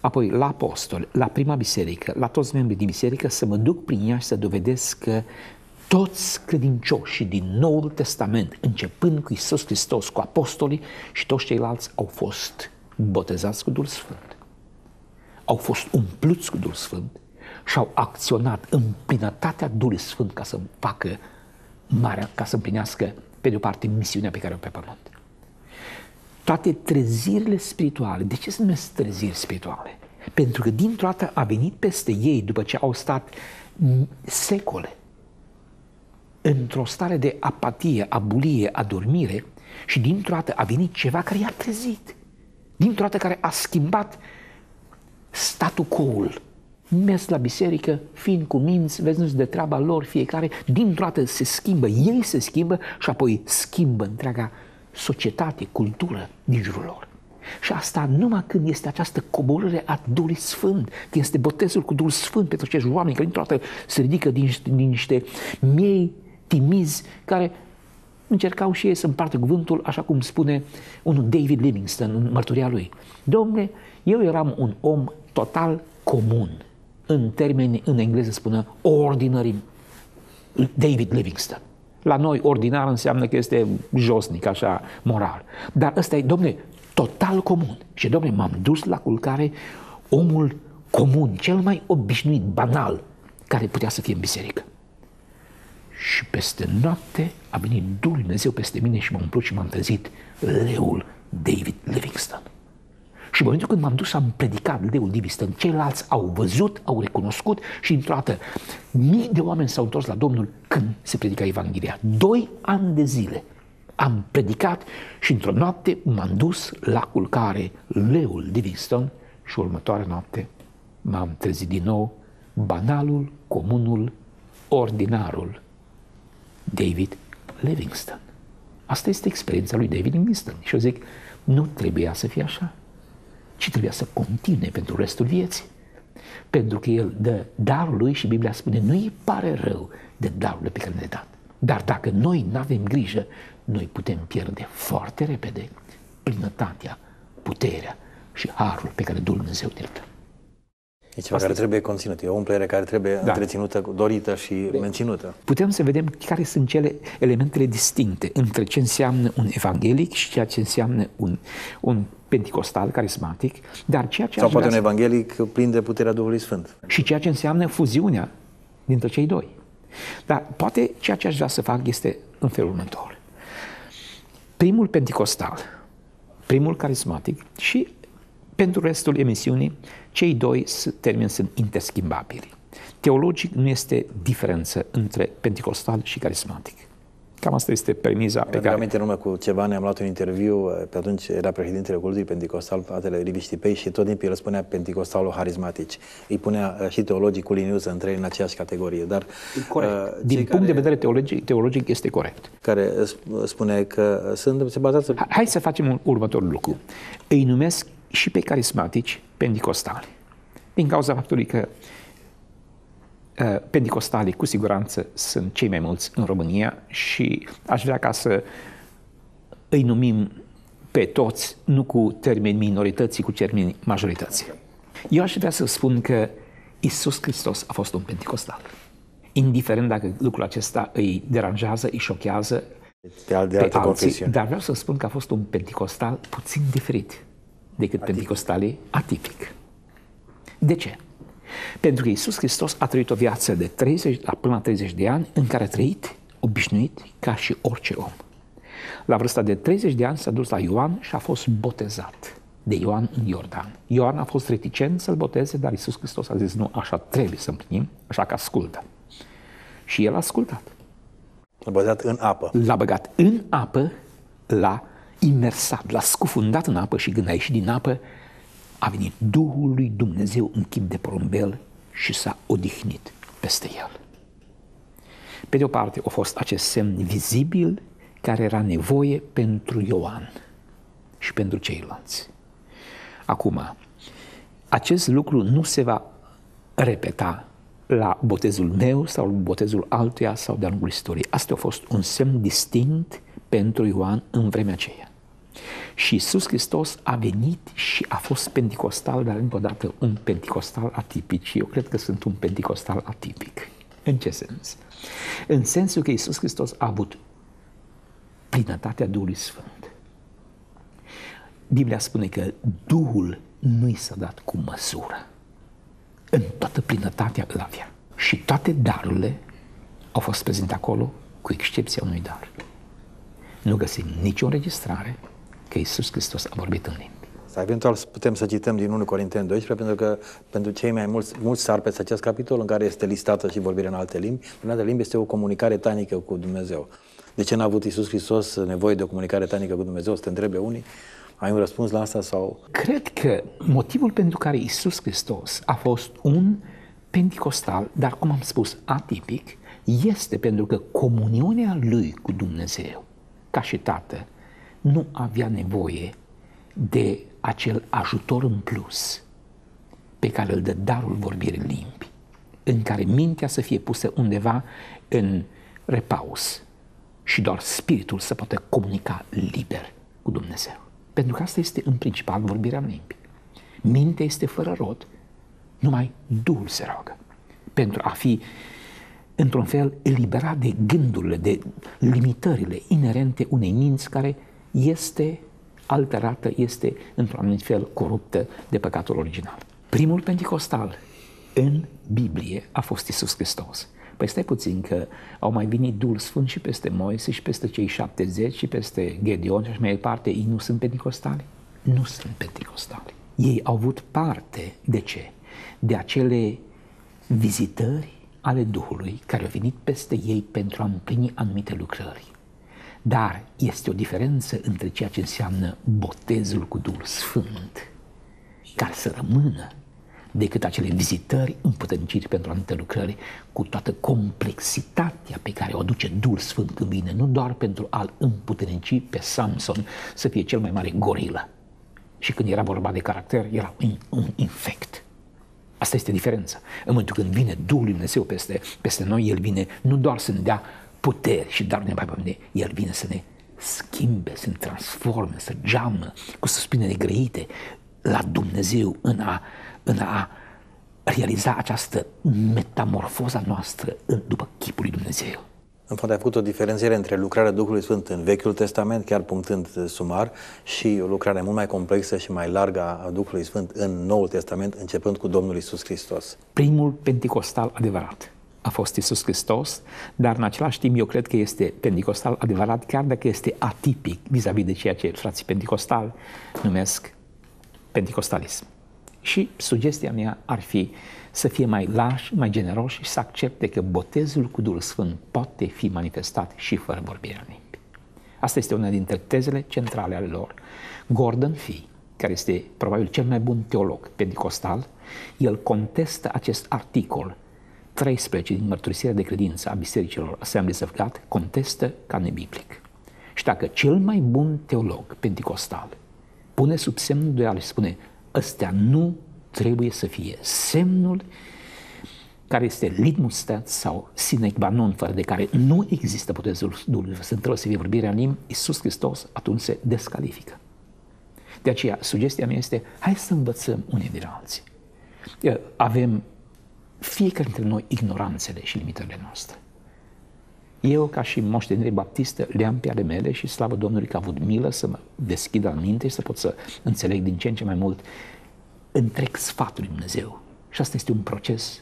apoi la apostoli, la prima biserică, la toți membrii din biserică, să mă duc prin ea și să dovedesc că toți credincioșii din Noul Testament, începând cu Isus Hristos, cu apostolii și toți ceilalți, au fost botezați cu Duhul Sfânt. Au fost umpluți cu Duhul Sfânt și au acționat în plinătatea Duhului Sfânt ca să facă marea ca să împlinească, pe de o parte, misiunea pe care o pe pământ. Toate trezirile spirituale, de ce se numesc treziri spirituale? Pentru că dintr-o dată a venit peste ei, după ce au stat secole, într-o stare de apatie, abulie, adormire, și dintr-o dată a venit ceva care i-a trezit. Dintr-o dată care a schimbat statul quo mers la biserică, fiind cu minți, vezi de treaba lor, fiecare, dintr-o dată se schimbă, ei se schimbă și apoi schimbă întreaga societate, cultură din jurul lor. Și asta numai când este această coborâre a Duhului Sfânt, când este botezul cu Duhul Sfânt pentru acești oameni care dintr-o dată se ridică din, din niște miei timizi care încercau și ei să împartă cuvântul, așa cum spune unul David Livingston în mărturia lui. Domne, eu eram un om total comun în termeni, în engleză spună ordinary David Livingston. La noi ordinar înseamnă că este josnic, așa, moral. Dar ăsta e, domne, total comun. Și, domne, m-am dus la culcare omul comun, cel mai obișnuit, banal, care putea să fie în biserică. Și peste noapte a venit Duhul Dumnezeu peste mine și m-a umplut și m-am trezit leul David Livingston. Și în momentul când m-am dus, am predicat Leul Diviston, ceilalți au văzut, au recunoscut și într-o dată mii de oameni s-au întors la Domnul când se predica Evanghelia. Doi ani de zile am predicat și într-o noapte m-am dus la culcare Leul Diviston și următoarea noapte m-am trezit din nou banalul, comunul, ordinarul David Livingston. Asta este experiența lui David Livingston. Și eu zic, nu trebuia să fie așa ci trebuia să continue pentru restul vieții. Pentru că el dă darul lui și Biblia spune, nu îi pare rău de darul pe care ne-a dat. Dar dacă noi nu avem grijă, noi putem pierde foarte repede plinătatea, puterea și harul pe care Dumnezeu ne dă. E ceva care trebuie conținut, e o umplere care trebuie Da. întreținută, dorită și menținută. Putem să vedem care sunt cele elementele distincte între ce înseamnă un evanghelic și ceea ce înseamnă un, un pentecostal carismatic, dar ceea ce Sau aș poate un vrea să- evanghelic plin de puterea Duhului Sfânt. și ceea ce înseamnă fuziunea dintre cei doi. Dar poate ceea ce aș vrea să fac este în felul următor. Primul pentecostal, primul carismatic și pentru restul emisiunii, cei doi s- termeni sunt interschimbabili. Teologic nu este diferență între pentecostal și carismatic. Cam asta este premiza pe Pe care... aminte în urmă cu ceva ne-am luat un interviu, pe atunci era președintele cultului pentecostal, fratele Liviu Stipei și tot timpul el spunea pentecostalul harismatici. Îi punea uh, și teologii cu liniuță între ei în aceeași categorie. Dar Corect. uh, Din cei punct care, de vedere teologic, teologic este corect. care sp- spune că sunt, se bazează Ha- Hai să facem un următorul lucru. Îi numesc și pe carismatici pentecostali. Din cauza faptului că uh, pentecostalii cu siguranță sunt cei mai mulți în România și aș vrea ca să îi numim pe toți, nu cu termeni minorității, cu termeni majorității. Eu aș vrea să spun că Isus Hristos a fost un pentecostal. Indiferent dacă lucrul acesta îi deranjează, îi șochează, pe al de pe altă alții, confesiune. dar vreau să spun că a fost un pentecostal puțin diferit decât pentecostalii atipic. De ce? Pentru că Iisus Hristos a trăit o viață de 30, la până la 30 de ani în care a trăit obișnuit ca și orice om. La vârsta de 30 de ani s-a dus la Ioan și a fost botezat de Ioan în Iordan. Ioan a fost reticent să-l boteze, dar Iisus Hristos a zis, nu, așa trebuie să împlinim, așa că ascultă. Și el a ascultat. L-a băgat în apă. L-a băgat în apă, l-a imersat, l-a scufundat în apă și când a ieșit din apă, a venit Duhul lui Dumnezeu în chip de porumbel și s-a odihnit peste el. Pe de o parte, a fost acest semn vizibil care era nevoie pentru Ioan și pentru ceilalți. Acum, acest lucru nu se va repeta la botezul meu sau botezul altuia sau de-a lungul istoriei. Asta a fost un semn distinct pentru Ioan în vremea aceea. Și Iisus Hristos a venit și a fost pentecostal, dar încă o dată un pentecostal atipic. Și eu cred că sunt un pentecostal atipic. În ce sens? În sensul că Iisus Hristos a avut plinătatea Duhului Sfânt. Biblia spune că Duhul nu i s-a dat cu măsură. În toată plinătatea îl avea. Și toate darurile au fost prezente acolo, cu excepția unui dar. Nu găsim nicio înregistrare că Iisus Hristos a vorbit în limbi. Sau eventual putem să cităm din 1 Corinteni 12, pentru că pentru cei mai mulți, mulți sar peste acest capitol în care este listată și vorbirea în alte limbi, în alte limbi este o comunicare tanică cu Dumnezeu. De ce n-a avut Iisus Hristos nevoie de o comunicare tanică cu Dumnezeu? Să te întrebe unii. Ai un răspuns la asta sau... Cred că motivul pentru care Isus Hristos a fost un pentecostal, dar cum am spus, atipic, este pentru că comuniunea lui cu Dumnezeu, ca și tată, nu avea nevoie de acel ajutor în plus pe care îl dă darul vorbirii limbi, în care mintea să fie pusă undeva în repaus și doar spiritul să poată comunica liber cu Dumnezeu. Pentru că asta este în principal vorbirea în limbi. Mintea este fără rod, numai Duhul se roagă. Pentru a fi, într-un fel, eliberat de gândurile, de limitările inerente unei minți care este alterată, este, într-un anumit fel, coruptă de păcatul original. Primul pentecostal în Biblie a fost Isus Hristos. Păi stai puțin că au mai venit Duhul Sfânt și peste Moise și peste cei 70 și peste Gedeon și așa mai departe. Ei nu sunt pentecostali? Nu sunt pentecostali. Ei au avut parte, de ce? De acele vizitări ale Duhului care au venit peste ei pentru a împlini anumite lucrări. Dar este o diferență între ceea ce înseamnă botezul cu Duhul Sfânt, care să rămână, decât acele vizitări împuterniciri pentru anumite lucrări, cu toată complexitatea pe care o aduce Duhul Sfânt când vine, nu doar pentru a-l împuternici pe Samson să fie cel mai mare gorilă. Și când era vorba de caracter, era un, un infect. Asta este diferența. În momentul când vine Duhul lui Dumnezeu peste, peste noi, El vine nu doar să ne dea puteri și darul nebaibămâne, El vine să ne schimbe, să ne transforme, să geamă cu suspine negrăite la Dumnezeu în a, în a realiza această metamorfoză noastră în, după chipul lui Dumnezeu. În fond, ai făcut o diferențiere între lucrarea Duhului Sfânt în Vechiul Testament, chiar punctând sumar, și o lucrare mult mai complexă și mai largă a Duhului Sfânt în Noul Testament, începând cu Domnul Isus Hristos. Primul pentecostal adevărat a fost Isus Hristos, dar în același timp eu cred că este pentecostal adevărat, chiar dacă este atipic vis-a-vis de ceea ce frații pentecostali numesc pentecostalism. Și sugestia mea ar fi să fie mai lași, mai generoși și să accepte că botezul cu Duhul Sfânt poate fi manifestat și fără vorbirea în limbi. Asta este una dintre tezele centrale ale lor. Gordon Fee, care este probabil cel mai bun teolog pentecostal, el contestă acest articol 13 din mărturisirea de credință a bisericilor Assemblies of God, contestă ca nebiblic. Și dacă cel mai bun teolog pentecostal pune sub semnul de și spune ăstea nu trebuie să fie semnul care este litmus stat sau sine qua non, fără de care nu există botezul Duhului Sfânt, trebuie să fie vorbirea în limbi, Iisus Hristos atunci se descalifică. De aceea, sugestia mea este, hai să învățăm unii de la alții. Avem fiecare dintre noi ignoranțele și limitările noastre. Eu, ca și moștenire baptistă, le-am pe ale mele și slavă Domnului că a avut milă să mă deschidă la minte și să pot să înțeleg din ce în ce mai mult întreg sfatul lui Dumnezeu. Și asta este un proces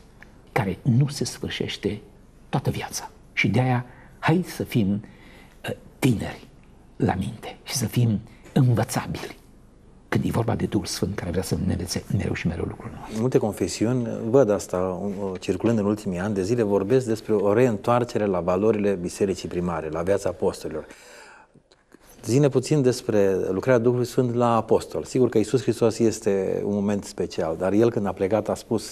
care nu se sfârșește toată viața. Și de aia, hai să fim uh, tineri la minte și să fim învățabili când e vorba de Duhul Sfânt care vrea să ne învețe mereu și mereu lucrul nostru. Multe confesiuni, văd asta circulând în ultimii ani de zile, vorbesc despre o reîntoarcere la valorile bisericii primare, la viața apostolilor. Zine puțin despre lucrarea Duhului Sfânt la apostol. Sigur că Isus Hristos este un moment special, dar El când a plecat a spus,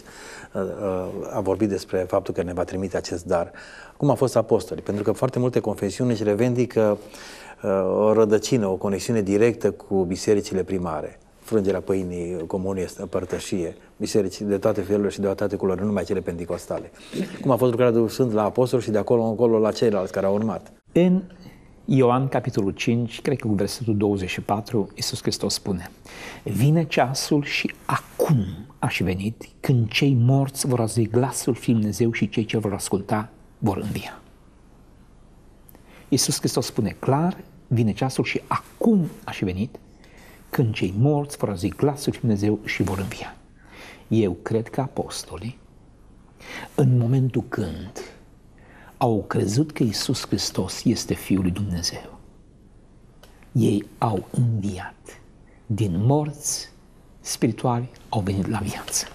uh, uh, a vorbit despre faptul că ne va trimite acest dar. Cum a fost apostoli? Pentru că foarte multe confesiuni își revendică uh, o rădăcină, o conexiune directă cu bisericile primare frângerea pâinii, comunie, părtășie, biserici de toate felurile și de toate culori, nu numai cele pentecostale. Cum a fost lucrarea Duhului Sfânt la apostol și de acolo încolo la ceilalți care au urmat. În Ioan, capitolul 5, cred că cu versetul 24, Iisus Hristos spune Vine ceasul și acum aș venit când cei morți vor auzi glasul Fiului Dumnezeu și cei ce vor asculta vor învia. Iisus Hristos spune clar, vine ceasul și acum aș venit când cei morți vor auzi glasul Fiului Dumnezeu și vor învia. Eu cred că apostolii, în momentul când au crezut că Isus Hristos este Fiul lui Dumnezeu. Ei au înviat. Din morți spirituali au venit la viață.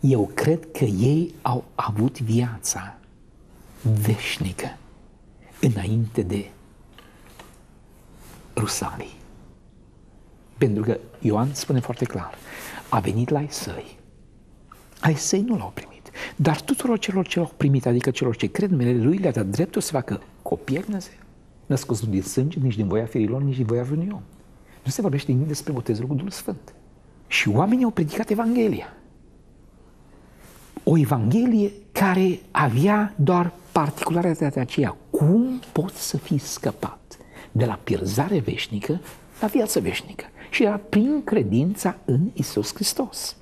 Eu cred că ei au avut viața veșnică înainte de Rusalii. Pentru că Ioan spune foarte clar, a venit la ai săi. Ai săi nu l-au primit. Dar tuturor celor ce l-au primit, adică celor ce cred numele Lui, le-a dat dreptul să facă copii Dumnezeu. Născuți nu din sânge, nici din voia firilor, nici din voia vreunui om. Nu se vorbește nimic despre botezul cu Duhul Sfânt. Și oamenii au predicat Evanghelia. O Evanghelie care avea doar particularitatea aceea. Cum poți să fii scăpat de la pierzare veșnică la viață veșnică? Și era prin credința în Isus Hristos.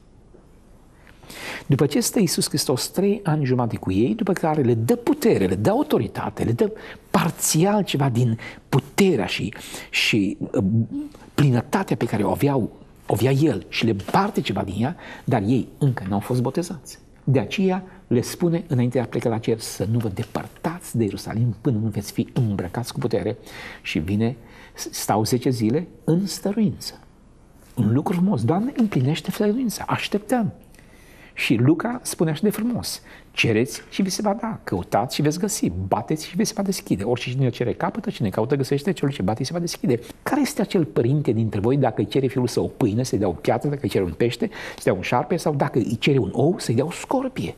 După ce stă Iisus Hristos trei ani jumate cu ei, după care le dă putere, le dă autoritate, le dă parțial ceva din puterea și, și uh, plinătatea pe care o aveau o avea el și le parte ceva din ea, dar ei încă n-au fost botezați. De aceea le spune înainte de a pleca la cer să nu vă depărtați de Ierusalim până nu veți fi îmbrăcați cu putere și vine, stau 10 zile în stăruință. Un lucru frumos. Doamne, împlinește stăruința. Așteptăm. Și Luca spune așa de frumos, cereți și vi se va da, căutați și veți găsi, bateți și vi se va deschide. Orice cine cere capătă, cine caută găsește, celul ce bate se va deschide. Care este acel părinte dintre voi dacă îi cere fiul său o pâine, să-i dea o piatră, dacă îi cere un pește, să-i dea un șarpe sau dacă îi cere un ou, să-i dea o scorpie?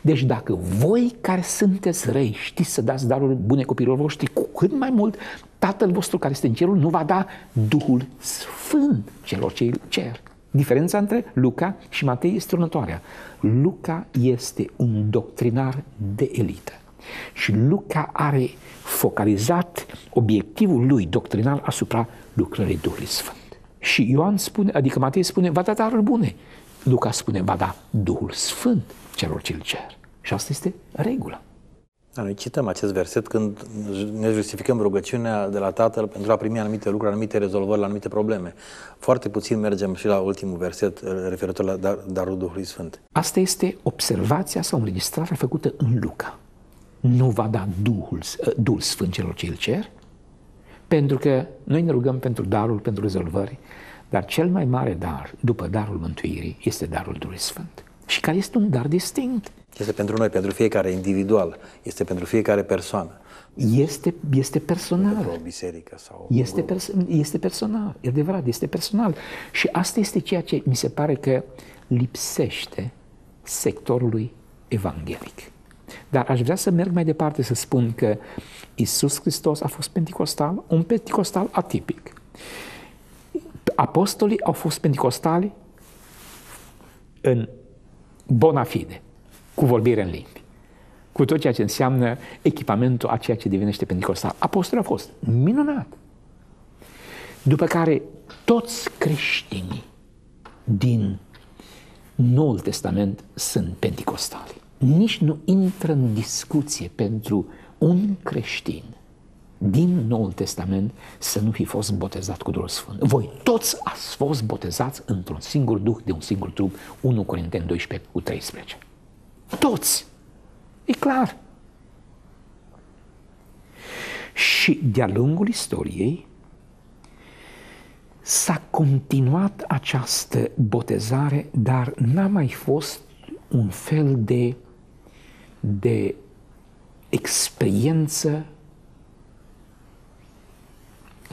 Deci dacă voi care sunteți răi știți să dați daruri bune copilor voștri, cu cât mai mult Tatăl vostru care este în cerul nu va da Duhul Sfânt celor ce îl cer. Diferența între Luca și Matei este următoarea. Luca este un doctrinar de elită. Și Luca are focalizat obiectivul lui doctrinal asupra lucrării Duhului Sfânt. Și Ioan spune, adică Matei spune, va da daruri bune. Luca spune, va da Duhul Sfânt celor ce îl cer. Și asta este regula. Da, noi cităm acest verset când ne justificăm rugăciunea de la Tatăl pentru a primi anumite lucruri, anumite rezolvări la anumite probleme. Foarte puțin mergem și la ultimul verset eh, referitor la dar, darul Duhului Sfânt. Asta este observația sau înregistrarea făcută în Luca. Nu va da Duhul, eh, Duhul Sfânt celor ce îl cer, pentru că noi ne rugăm pentru darul, pentru rezolvări, dar cel mai mare dar, după darul mântuirii, este darul Duhului Sfânt. Și care este un dar distinct. Este pentru noi, pentru fiecare individual, este pentru fiecare persoană. Este, este personal. Pentru o biserică sau... Este, pers- este personal, e adevărat, este personal. Și asta este ceea ce mi se pare că lipsește sectorului evanghelic. Dar aș vrea să merg mai departe să spun că Isus Hristos a fost penticostal, un penticostal atipic. Apostolii au fost penticostali în bona fide, cu vorbire în limbi, cu tot ceea ce înseamnă echipamentul a ceea ce devenește pentecostal. Apostolii au fost minunat. După care toți creștinii din Noul Testament sunt pentecostali. Nici nu intră în discuție pentru un creștin din Noul Testament să nu fi fost botezat cu Duhul Sfânt. Voi toți ați fost botezați într-un singur Duh de un singur trup, 1 Corinteni 12 cu 13. Toți! E clar. Și de-a lungul istoriei s-a continuat această botezare, dar n-a mai fost un fel de, de experiență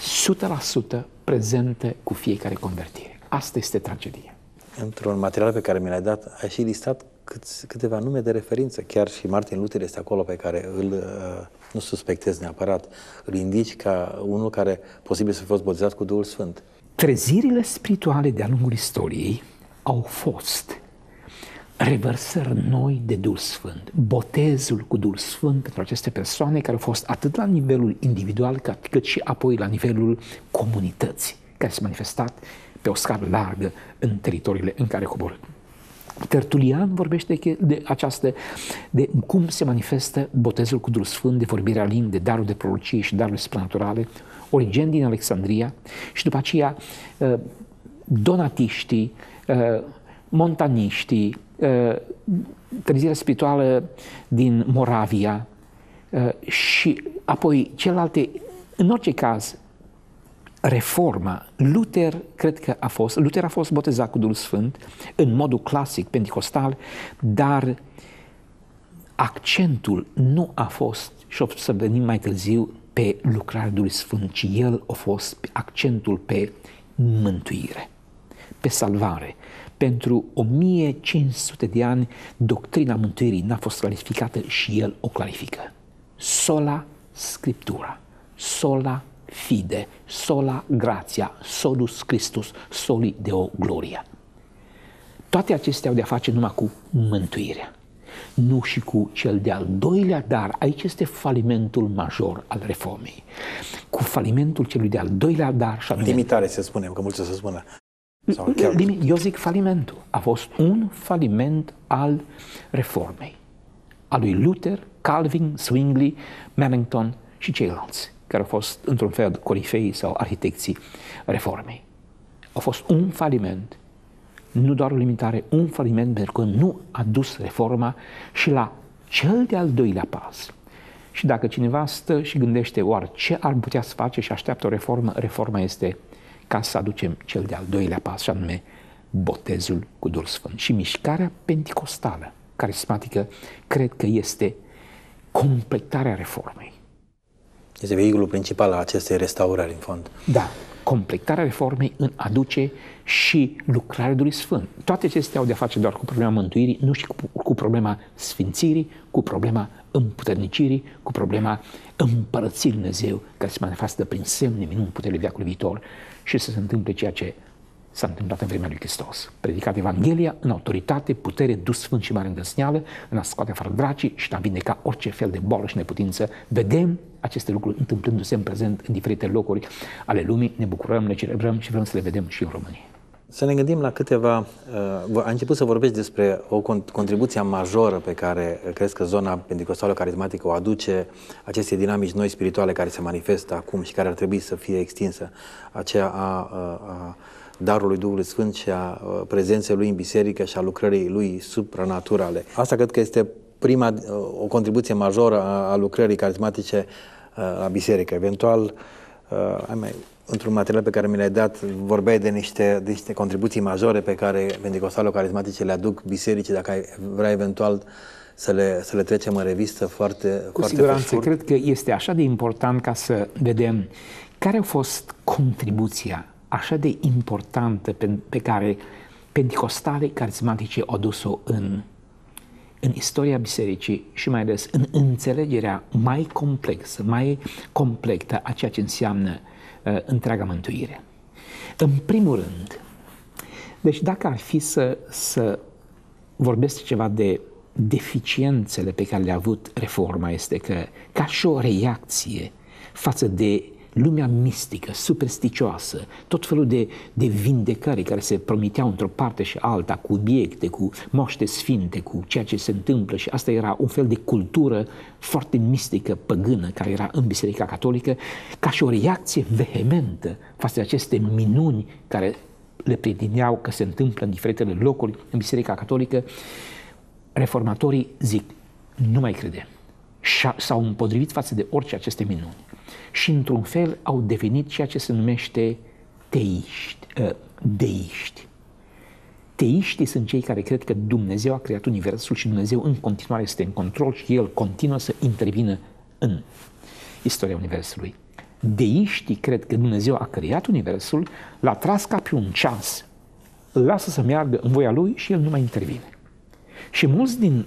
100% prezentă cu fiecare convertire. Asta este tragedia. Într-un material pe care mi l-ai dat, ai și listat cât, câteva nume de referință. Chiar și Martin Luther este acolo pe care îl, uh, nu suspectez neapărat, îl indici ca unul care posibil să fi fost botezat cu Duhul Sfânt. Trezirile spirituale de-a lungul istoriei au fost revărsări noi de Duhul Sfânt, botezul cu Duhul Sfânt pentru aceste persoane care au fost atât la nivelul individual cât și apoi la nivelul comunității, care s-a manifestat pe o scară largă în teritoriile în care coborât. Tertulian vorbește de această, de cum se manifestă botezul cu Duhul Sfânt, de vorbirea limbi, de darul de prorocie și darurile supranaturale, Origen din Alexandria și după aceea uh, donatiștii, uh, montaniștii, uh, trezirea spirituală din Moravia și apoi celelalte, în orice caz, reforma. Luther, cred că a fost, Luther a fost botezat cu Duhul Sfânt în modul clasic, pentecostal, dar accentul nu a fost, și o să venim mai târziu, pe lucrarea Duhului Sfânt, ci el a fost accentul pe mântuire, pe salvare. Pentru 1500 de ani, doctrina mântuirii n-a fost clarificată și el o clarifică. Sola Scriptura, sola fide, sola gratia, solus Christus, soli deo gloria. Toate acestea au de-a face numai cu mântuirea, nu și cu cel de-al doilea dar. Aici este falimentul major al reformei. Cu falimentul celui de-al doilea dar și Limitare, se spune, că mulți să spună. Sau chiar... Eu zic falimentul. A fost un faliment al reformei. A lui Luther, Calvin, Zwingli, Mannington și ceilalți care au fost, într-un fel, corifei sau arhitecții reformei. A fost un faliment, nu doar o limitare, un faliment pentru că nu a dus reforma și la cel de-al doilea pas. Și dacă cineva stă și gândește oare ce ar putea să face și așteaptă o reformă, reforma este ca să aducem cel de-al doilea pas, și anume botezul cu Duhul Sfânt. Și mișcarea penticostală, carismatică, cred că este completarea reformei. Este vehiculul principal al acestei restaurări, în fond. Da. Completarea reformei în aduce și lucrarea Duhului Sfânt. Toate acestea au de-a face doar cu problema mântuirii, nu și cu, cu problema sfințirii, cu problema împuternicirii, cu problema împărățirii Dumnezeu, care se manifestă prin semne minuni puterile veacului viitor și să se întâmple ceea ce s-a întâmplat în vremea lui Hristos. Predicat Evanghelia în autoritate, putere, dus sfânt și mare îndrăsneală, în a scoate afară dracii și a vindeca orice fel de boală și neputință. Vedem aceste lucruri întâmplându-se în prezent în diferite locuri ale lumii, ne bucurăm, ne celebrăm și vrem să le vedem și în România. Să ne gândim la câteva... Uh, a început să vorbești despre o contribuție majoră pe care crezi că zona pentecostală carismatică o aduce aceste dinamici noi spirituale care se manifestă acum și care ar trebui să fie extinsă, aceea a, a, a darului Duhului Sfânt și a prezenței lui în biserică și a lucrării lui supranaturale. Asta cred că este prima, o contribuție majoră a, a lucrării carismatice la biserică. Eventual, ai mai într-un material pe care mi l-ai dat, vorbeai de niște, de niște contribuții majore pe care pentecostalo-carismatice le aduc bisericii, dacă ai vrea eventual să le, să le trecem în revistă foarte Cu foarte siguranță, cred că este așa de important ca să vedem care a fost contribuția așa de importantă pe, pe care pentecostale carismatice au dus-o în, în istoria bisericii și mai ales în înțelegerea mai complexă, mai completă a ceea ce înseamnă uh, întreaga mântuire. În primul rând, deci dacă ar fi să, să vorbesc ceva de deficiențele pe care le-a avut reforma, este că ca și o reacție față de lumea mistică, supersticioasă, tot felul de, de vindecări care se promiteau într-o parte și alta, cu obiecte, cu moște sfinte, cu ceea ce se întâmplă și asta era un fel de cultură foarte mistică, păgână, care era în Biserica Catolică, ca și o reacție vehementă față de aceste minuni care le pretineau că se întâmplă în diferitele locuri în Biserica Catolică, reformatorii zic, nu mai credem. S-au împotrivit față de orice aceste minuni și într-un fel au devenit ceea ce se numește teiști, uh, deiști. Teiștii sunt cei care cred că Dumnezeu a creat Universul și Dumnezeu în continuare este în control și El continuă să intervină în istoria Universului. Deiștii cred că Dumnezeu a creat Universul, l-a tras ca pe un ceas, îl lasă să meargă în voia Lui și El nu mai intervine. Și mulți din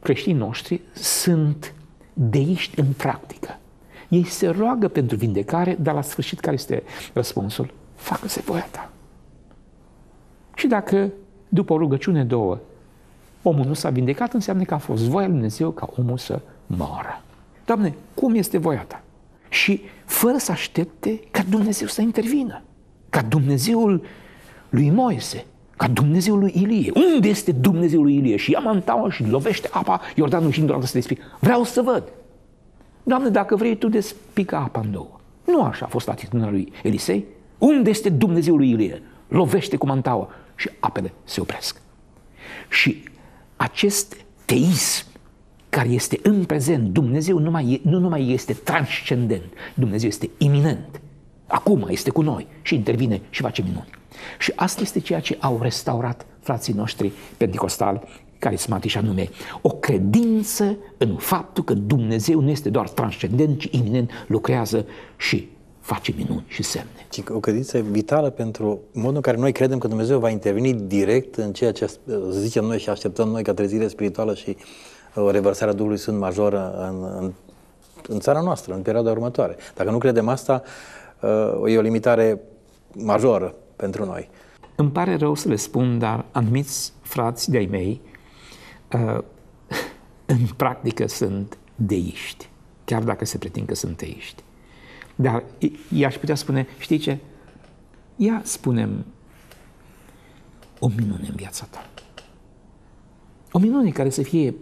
creștinii noștri sunt deiști în practică. Ei se roagă pentru vindecare, dar la sfârșit care este răspunsul? Facă-se voia ta. Și dacă după o rugăciune două omul nu s-a vindecat, înseamnă că a fost voia lui Dumnezeu ca omul să moară. Doamne, cum este voia ta? Și fără să aștepte ca Dumnezeu să intervină. Ca Dumnezeul lui Moise, ca Dumnezeul lui Ilie. Unde este Dumnezeul lui Ilie? Și ia mantaua și lovește apa Iordanul și într-o să despică. Vreau să văd. Doamne, dacă vrei, tu despică apa în două. Nu așa a fost atitudinea lui Elisei. Unde este Dumnezeul lui Ilie? Lovește cu mantaua și apele se opresc. Și acest teism care este în prezent, Dumnezeu nu, mai, nu numai este transcendent, Dumnezeu este iminent. Acum este cu noi și intervine și face minuni. Și asta este ceea ce au restaurat frații noștri pentecostali carismatici anume o credință în faptul că Dumnezeu nu este doar transcendent, ci iminent lucrează și face minuni și semne. Ci o credință vitală pentru modul în care noi credem că Dumnezeu va interveni direct în ceea ce zicem noi și așteptăm noi ca trezire spirituală și o revărsare a Duhului Sfânt majoră în, în, în țara noastră, în perioada următoare. Dacă nu credem asta, uh, e o limitare majoră pentru noi. Îmi pare rău să le spun, dar anumiți frați de-ai mei uh, în practică sunt deiști, chiar dacă se pretind că sunt teiști. Dar i-aș putea spune, știi ce? Ia spunem o minune în viața ta. O minune care să fie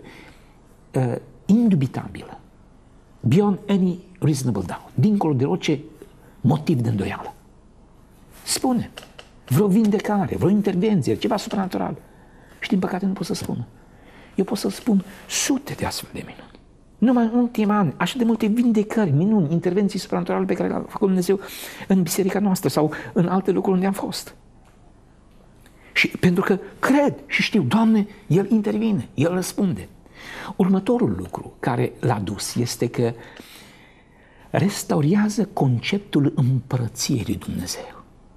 uh, indubitabilă, beyond any reasonable doubt, dincolo de orice motiv de îndoială. Spune vreo vindecare, vreo intervenție, ceva supranatural. Și din păcate nu pot să spun. Eu pot să spun sute de astfel de minuni. Numai în ultimii ani, așa de multe vindecări, minuni, intervenții supranaturale pe care le-a făcut Dumnezeu în biserica noastră sau în alte locuri unde am fost. Și pentru că cred și știu, Doamne, El intervine, El răspunde. Următorul lucru care l-a dus este că restaurează conceptul împărăției lui Dumnezeu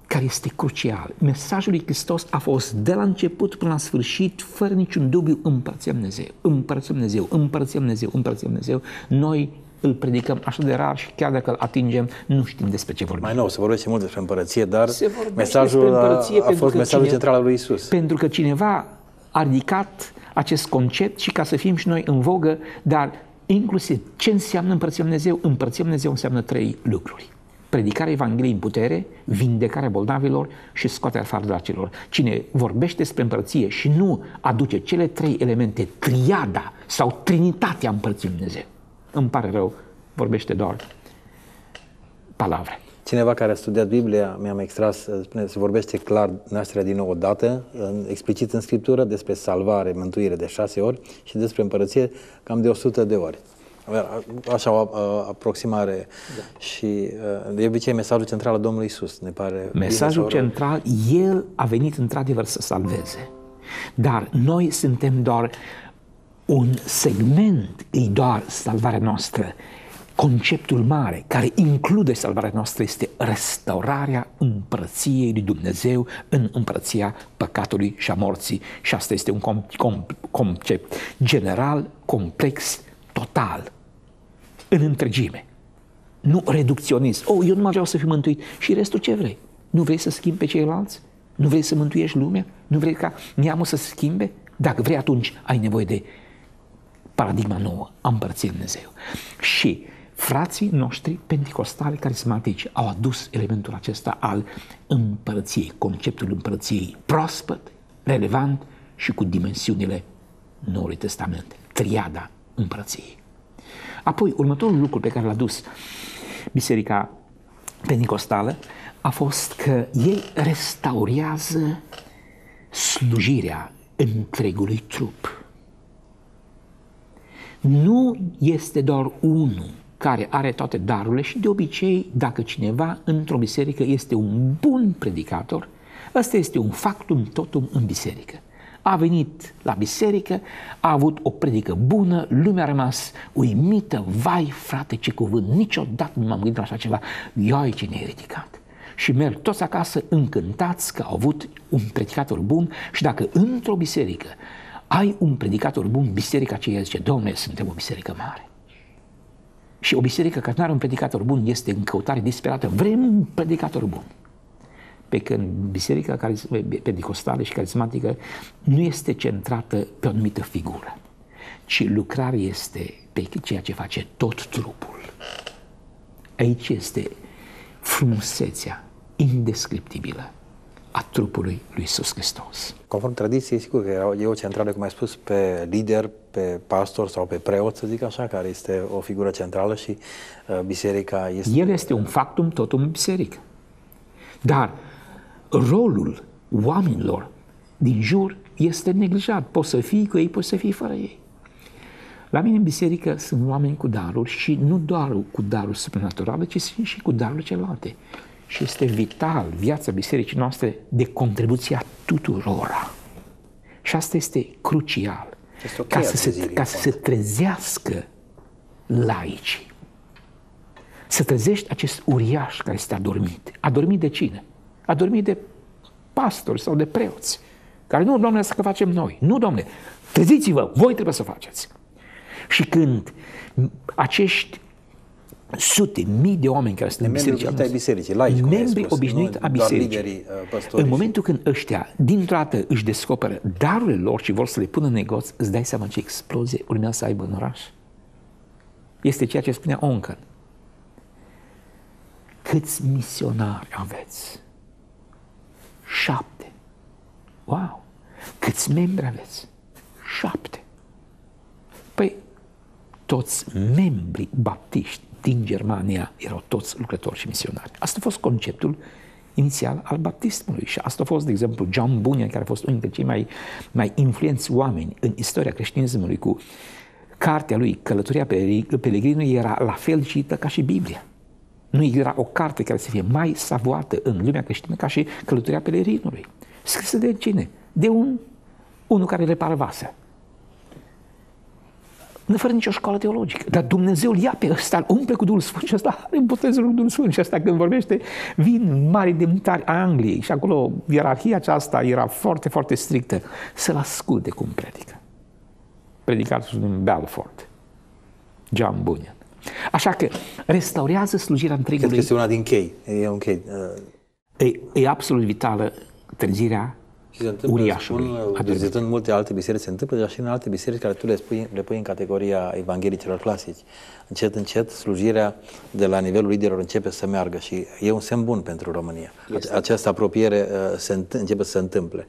care este crucial. Mesajul lui Hristos a fost de la început până la sfârșit, fără niciun dubiu, împărțim Dumnezeu, împărțim Dumnezeu, împărțim Dumnezeu, împărțim Dumnezeu. Noi îl predicăm așa de rar și chiar dacă îl atingem, nu știm despre ce vorbim. Mai nou, se vorbește mult despre împărăție, dar mesajul împărăție a, a fost mesajul cine, central al lui Isus. Pentru că cineva a ridicat acest concept și ca să fim și noi în vogă, dar inclusiv ce înseamnă împărțim Dumnezeu? Împărțim Dumnezeu înseamnă trei lucruri predicarea Evangheliei în putere, vindecarea bolnavilor și scoaterea afară dracilor. Cine vorbește despre împărăție și nu aduce cele trei elemente, triada sau trinitatea împărăției Dumnezeu, îmi pare rău, vorbește doar palavre. Cineva care a studiat Biblia mi-am extras, spune, se vorbește clar nașterea din nou odată, explicit în Scriptură, despre salvare, mântuire de șase ori și despre împărăție cam de 100 de ori. Așa o aproximare. Da. Și de obicei mesajul central al Domnului Isus ne pare... Mesajul central, El a venit într-adevăr să salveze. Dar noi suntem doar un segment, e doar salvarea noastră. Conceptul mare care include salvarea noastră este restaurarea împărăției lui Dumnezeu în împărăția păcatului și a morții. Și asta este un concept general, complex, total în întregime. Nu reducționist. Oh, eu nu mai vreau să fiu mântuit. Și restul ce vrei? Nu vrei să schimbi pe ceilalți? Nu vrei să mântuiești lumea? Nu vrei ca neamul să se schimbe? Dacă vrei, atunci ai nevoie de paradigma nouă a împărțirii Dumnezeu. Și frații noștri pentecostali carismatici au adus elementul acesta al împărăției, conceptul împărăției proaspăt, relevant și cu dimensiunile Noului Testament, triada împărăției. Apoi, următorul lucru pe care l-a dus Biserica Pentecostală a fost că ei restaurează slujirea întregului trup. Nu este doar unul care are toate darurile și de obicei, dacă cineva într-o biserică este un bun predicator, ăsta este un factum totum în biserică a venit la biserică, a avut o predică bună, lumea a rămas uimită, vai frate ce cuvânt, niciodată nu m-am gândit la așa ceva, ioi ce ne-ai ridicat. Și merg toți acasă încântați că au avut un predicator bun și dacă într-o biserică ai un predicator bun, biserica aceea zice, Domnule, suntem o biserică mare. Și o biserică care nu are un predicator bun este în căutare disperată. Vrem un predicator bun. Pe când biserica pentecostală și carismatică nu este centrată pe o anumită figură, ci lucrarea este pe ceea ce face tot trupul. Aici este frumusețea indescriptibilă a trupului lui Iisus Hristos. Conform tradiției, sigur că e o centrală, cum ai spus, pe lider, pe pastor sau pe preot, să zic așa, care este o figură centrală și uh, biserica este... El este un factum totum în biserică. Dar rolul oamenilor din jur este neglijat. Poți să fii cu ei, poți să fii fără ei. La mine în biserică sunt oameni cu daruri și nu doar cu daruri supranaturale, ci și cu daruri celelalte. Și este vital viața bisericii noastre de contribuția tuturora. Și asta este crucial. Este ca să, se, ca să se trezească laici. Să trezești acest uriaș care este adormit. Adormit de cine? A dormit de pastori sau de preoți, care nu, domnule, să facem noi. Nu, domnule, treziți-vă, voi trebuie să faceți. Și când acești sute, mii de oameni care sunt în biserică, ai bisericii, laici, membri obișnuiți a bisericii, liderii, uh, în momentul când ăștia, dintr-o dată, își descoperă darurile lor și vor să le pună în negoț, îți dai seama ce explozie urmează să aibă în oraș. Este ceea ce spunea Oncan. Câți misionari aveți? Șapte. Wow! Câți membri aveți? Șapte. Păi, toți membrii baptiști din Germania erau toți lucrători și misionari. Asta a fost conceptul inițial al baptismului și asta a fost, de exemplu, John Bunyan, care a fost unul dintre cei mai, mai influenți oameni în istoria creștinismului cu cartea lui Călătoria Pelegrinului era la fel citită ca și Biblia. Nu era o carte care să fie mai savuată în lumea creștină ca și călătoria pelerinului. Scrisă de cine? De un, unul care repară vase. Nu fără nicio școală teologică. Dar Dumnezeu îl ia pe ăsta, îl umple cu Duhul Sfânt și ăsta are botezul lui Duhul Sfânt. Și ăsta când vorbește, vin mari demnitari a Angliei și acolo ierarhia aceasta era foarte, foarte strictă. Să-l asculte cum predică. Predicatul din Belfort, John Bunyan. Așa că restaurează slujirea întregului. Cred că este una din chei. E un chei. Uh... E, e absolut vitală trezirea și se întâmplă, uriașului. Spun, vizitând multe alte biserici, se întâmplă deja și în alte biserici care tu le, spui, le pui în categoria evanghelicilor clasici. Încet, încet, slujirea de la nivelul liderilor începe să meargă și e un semn bun pentru România. Este. Această apropiere uh, se începe să se întâmple.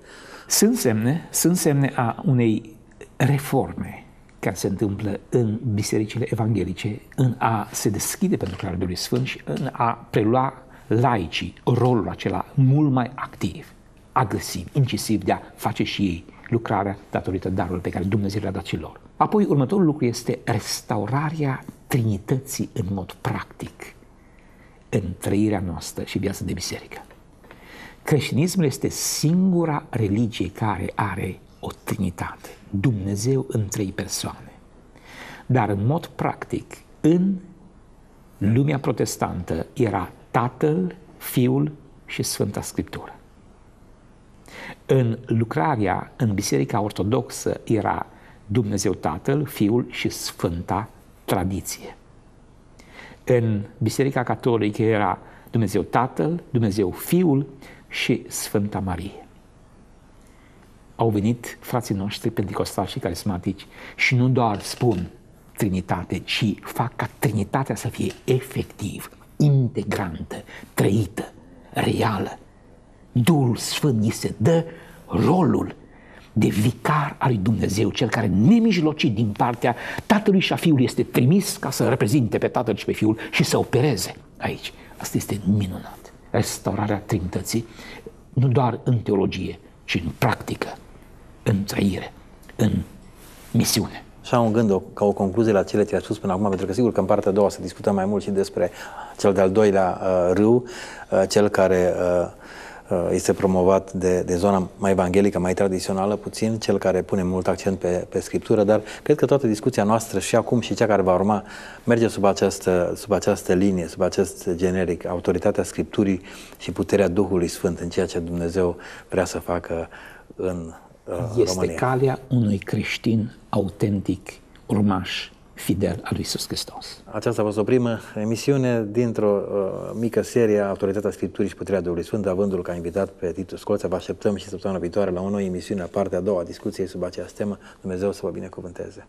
Sunt semne, sunt semne a unei reforme care se întâmplă în bisericile evanghelice, în a se deschide pentru lucrarea Duhului Sfânt și în a prelua laicii rolul acela mult mai activ, agresiv, incisiv de a face și ei lucrarea datorită darului pe care Dumnezeu le-a dat și lor. Apoi, următorul lucru este restaurarea Trinității în mod practic în trăirea noastră și viața de biserică. Creștinismul este singura religie care are o trinitate, Dumnezeu în trei persoane. Dar în mod practic, în lumea protestantă era Tatăl, Fiul și Sfânta Scriptură. În lucrarea în Biserica Ortodoxă era Dumnezeu Tatăl, Fiul și Sfânta Tradiție. În Biserica Catolică era Dumnezeu Tatăl, Dumnezeu Fiul și Sfânta Marie. Au venit frații noștri pentecostali și carismatici și nu doar spun Trinitate, ci fac ca Trinitatea să fie efectiv, integrantă, trăită, reală. Duhul Sfânt îi se dă rolul de vicar al lui Dumnezeu, cel care nemijlocit din partea Tatălui și a Fiului este trimis ca să reprezinte pe Tatăl și pe Fiul și să opereze aici. Asta este minunat. Restaurarea Trinității, nu doar în teologie, ci în practică, în trăire, în misiune. Și am un gând o, ca o concluzie la cele ce ai spus până acum, pentru că sigur că în partea a doua să discutăm mai mult și despre cel de-al doilea uh, râu, uh, cel care uh, uh, este promovat de, de zona mai evanghelică, mai tradițională puțin, cel care pune mult accent pe, pe Scriptură, dar cred că toată discuția noastră și acum și cea care va urma merge sub această, sub această linie, sub acest generic, autoritatea Scripturii și puterea Duhului Sfânt în ceea ce Dumnezeu vrea să facă în uh, Este România. calea unui creștin autentic, urmaș fidel al lui Iisus Hristos. Aceasta a fost o primă emisiune dintr-o uh, mică serie a Autoritatea Scripturii și Puterea Duhului Sfânt, avându-l ca invitat pe Titus Scolța. Vă așteptăm și săptămâna viitoare la o nouă emisiune, a partea a doua a discuției sub această temă. Dumnezeu să vă binecuvânteze!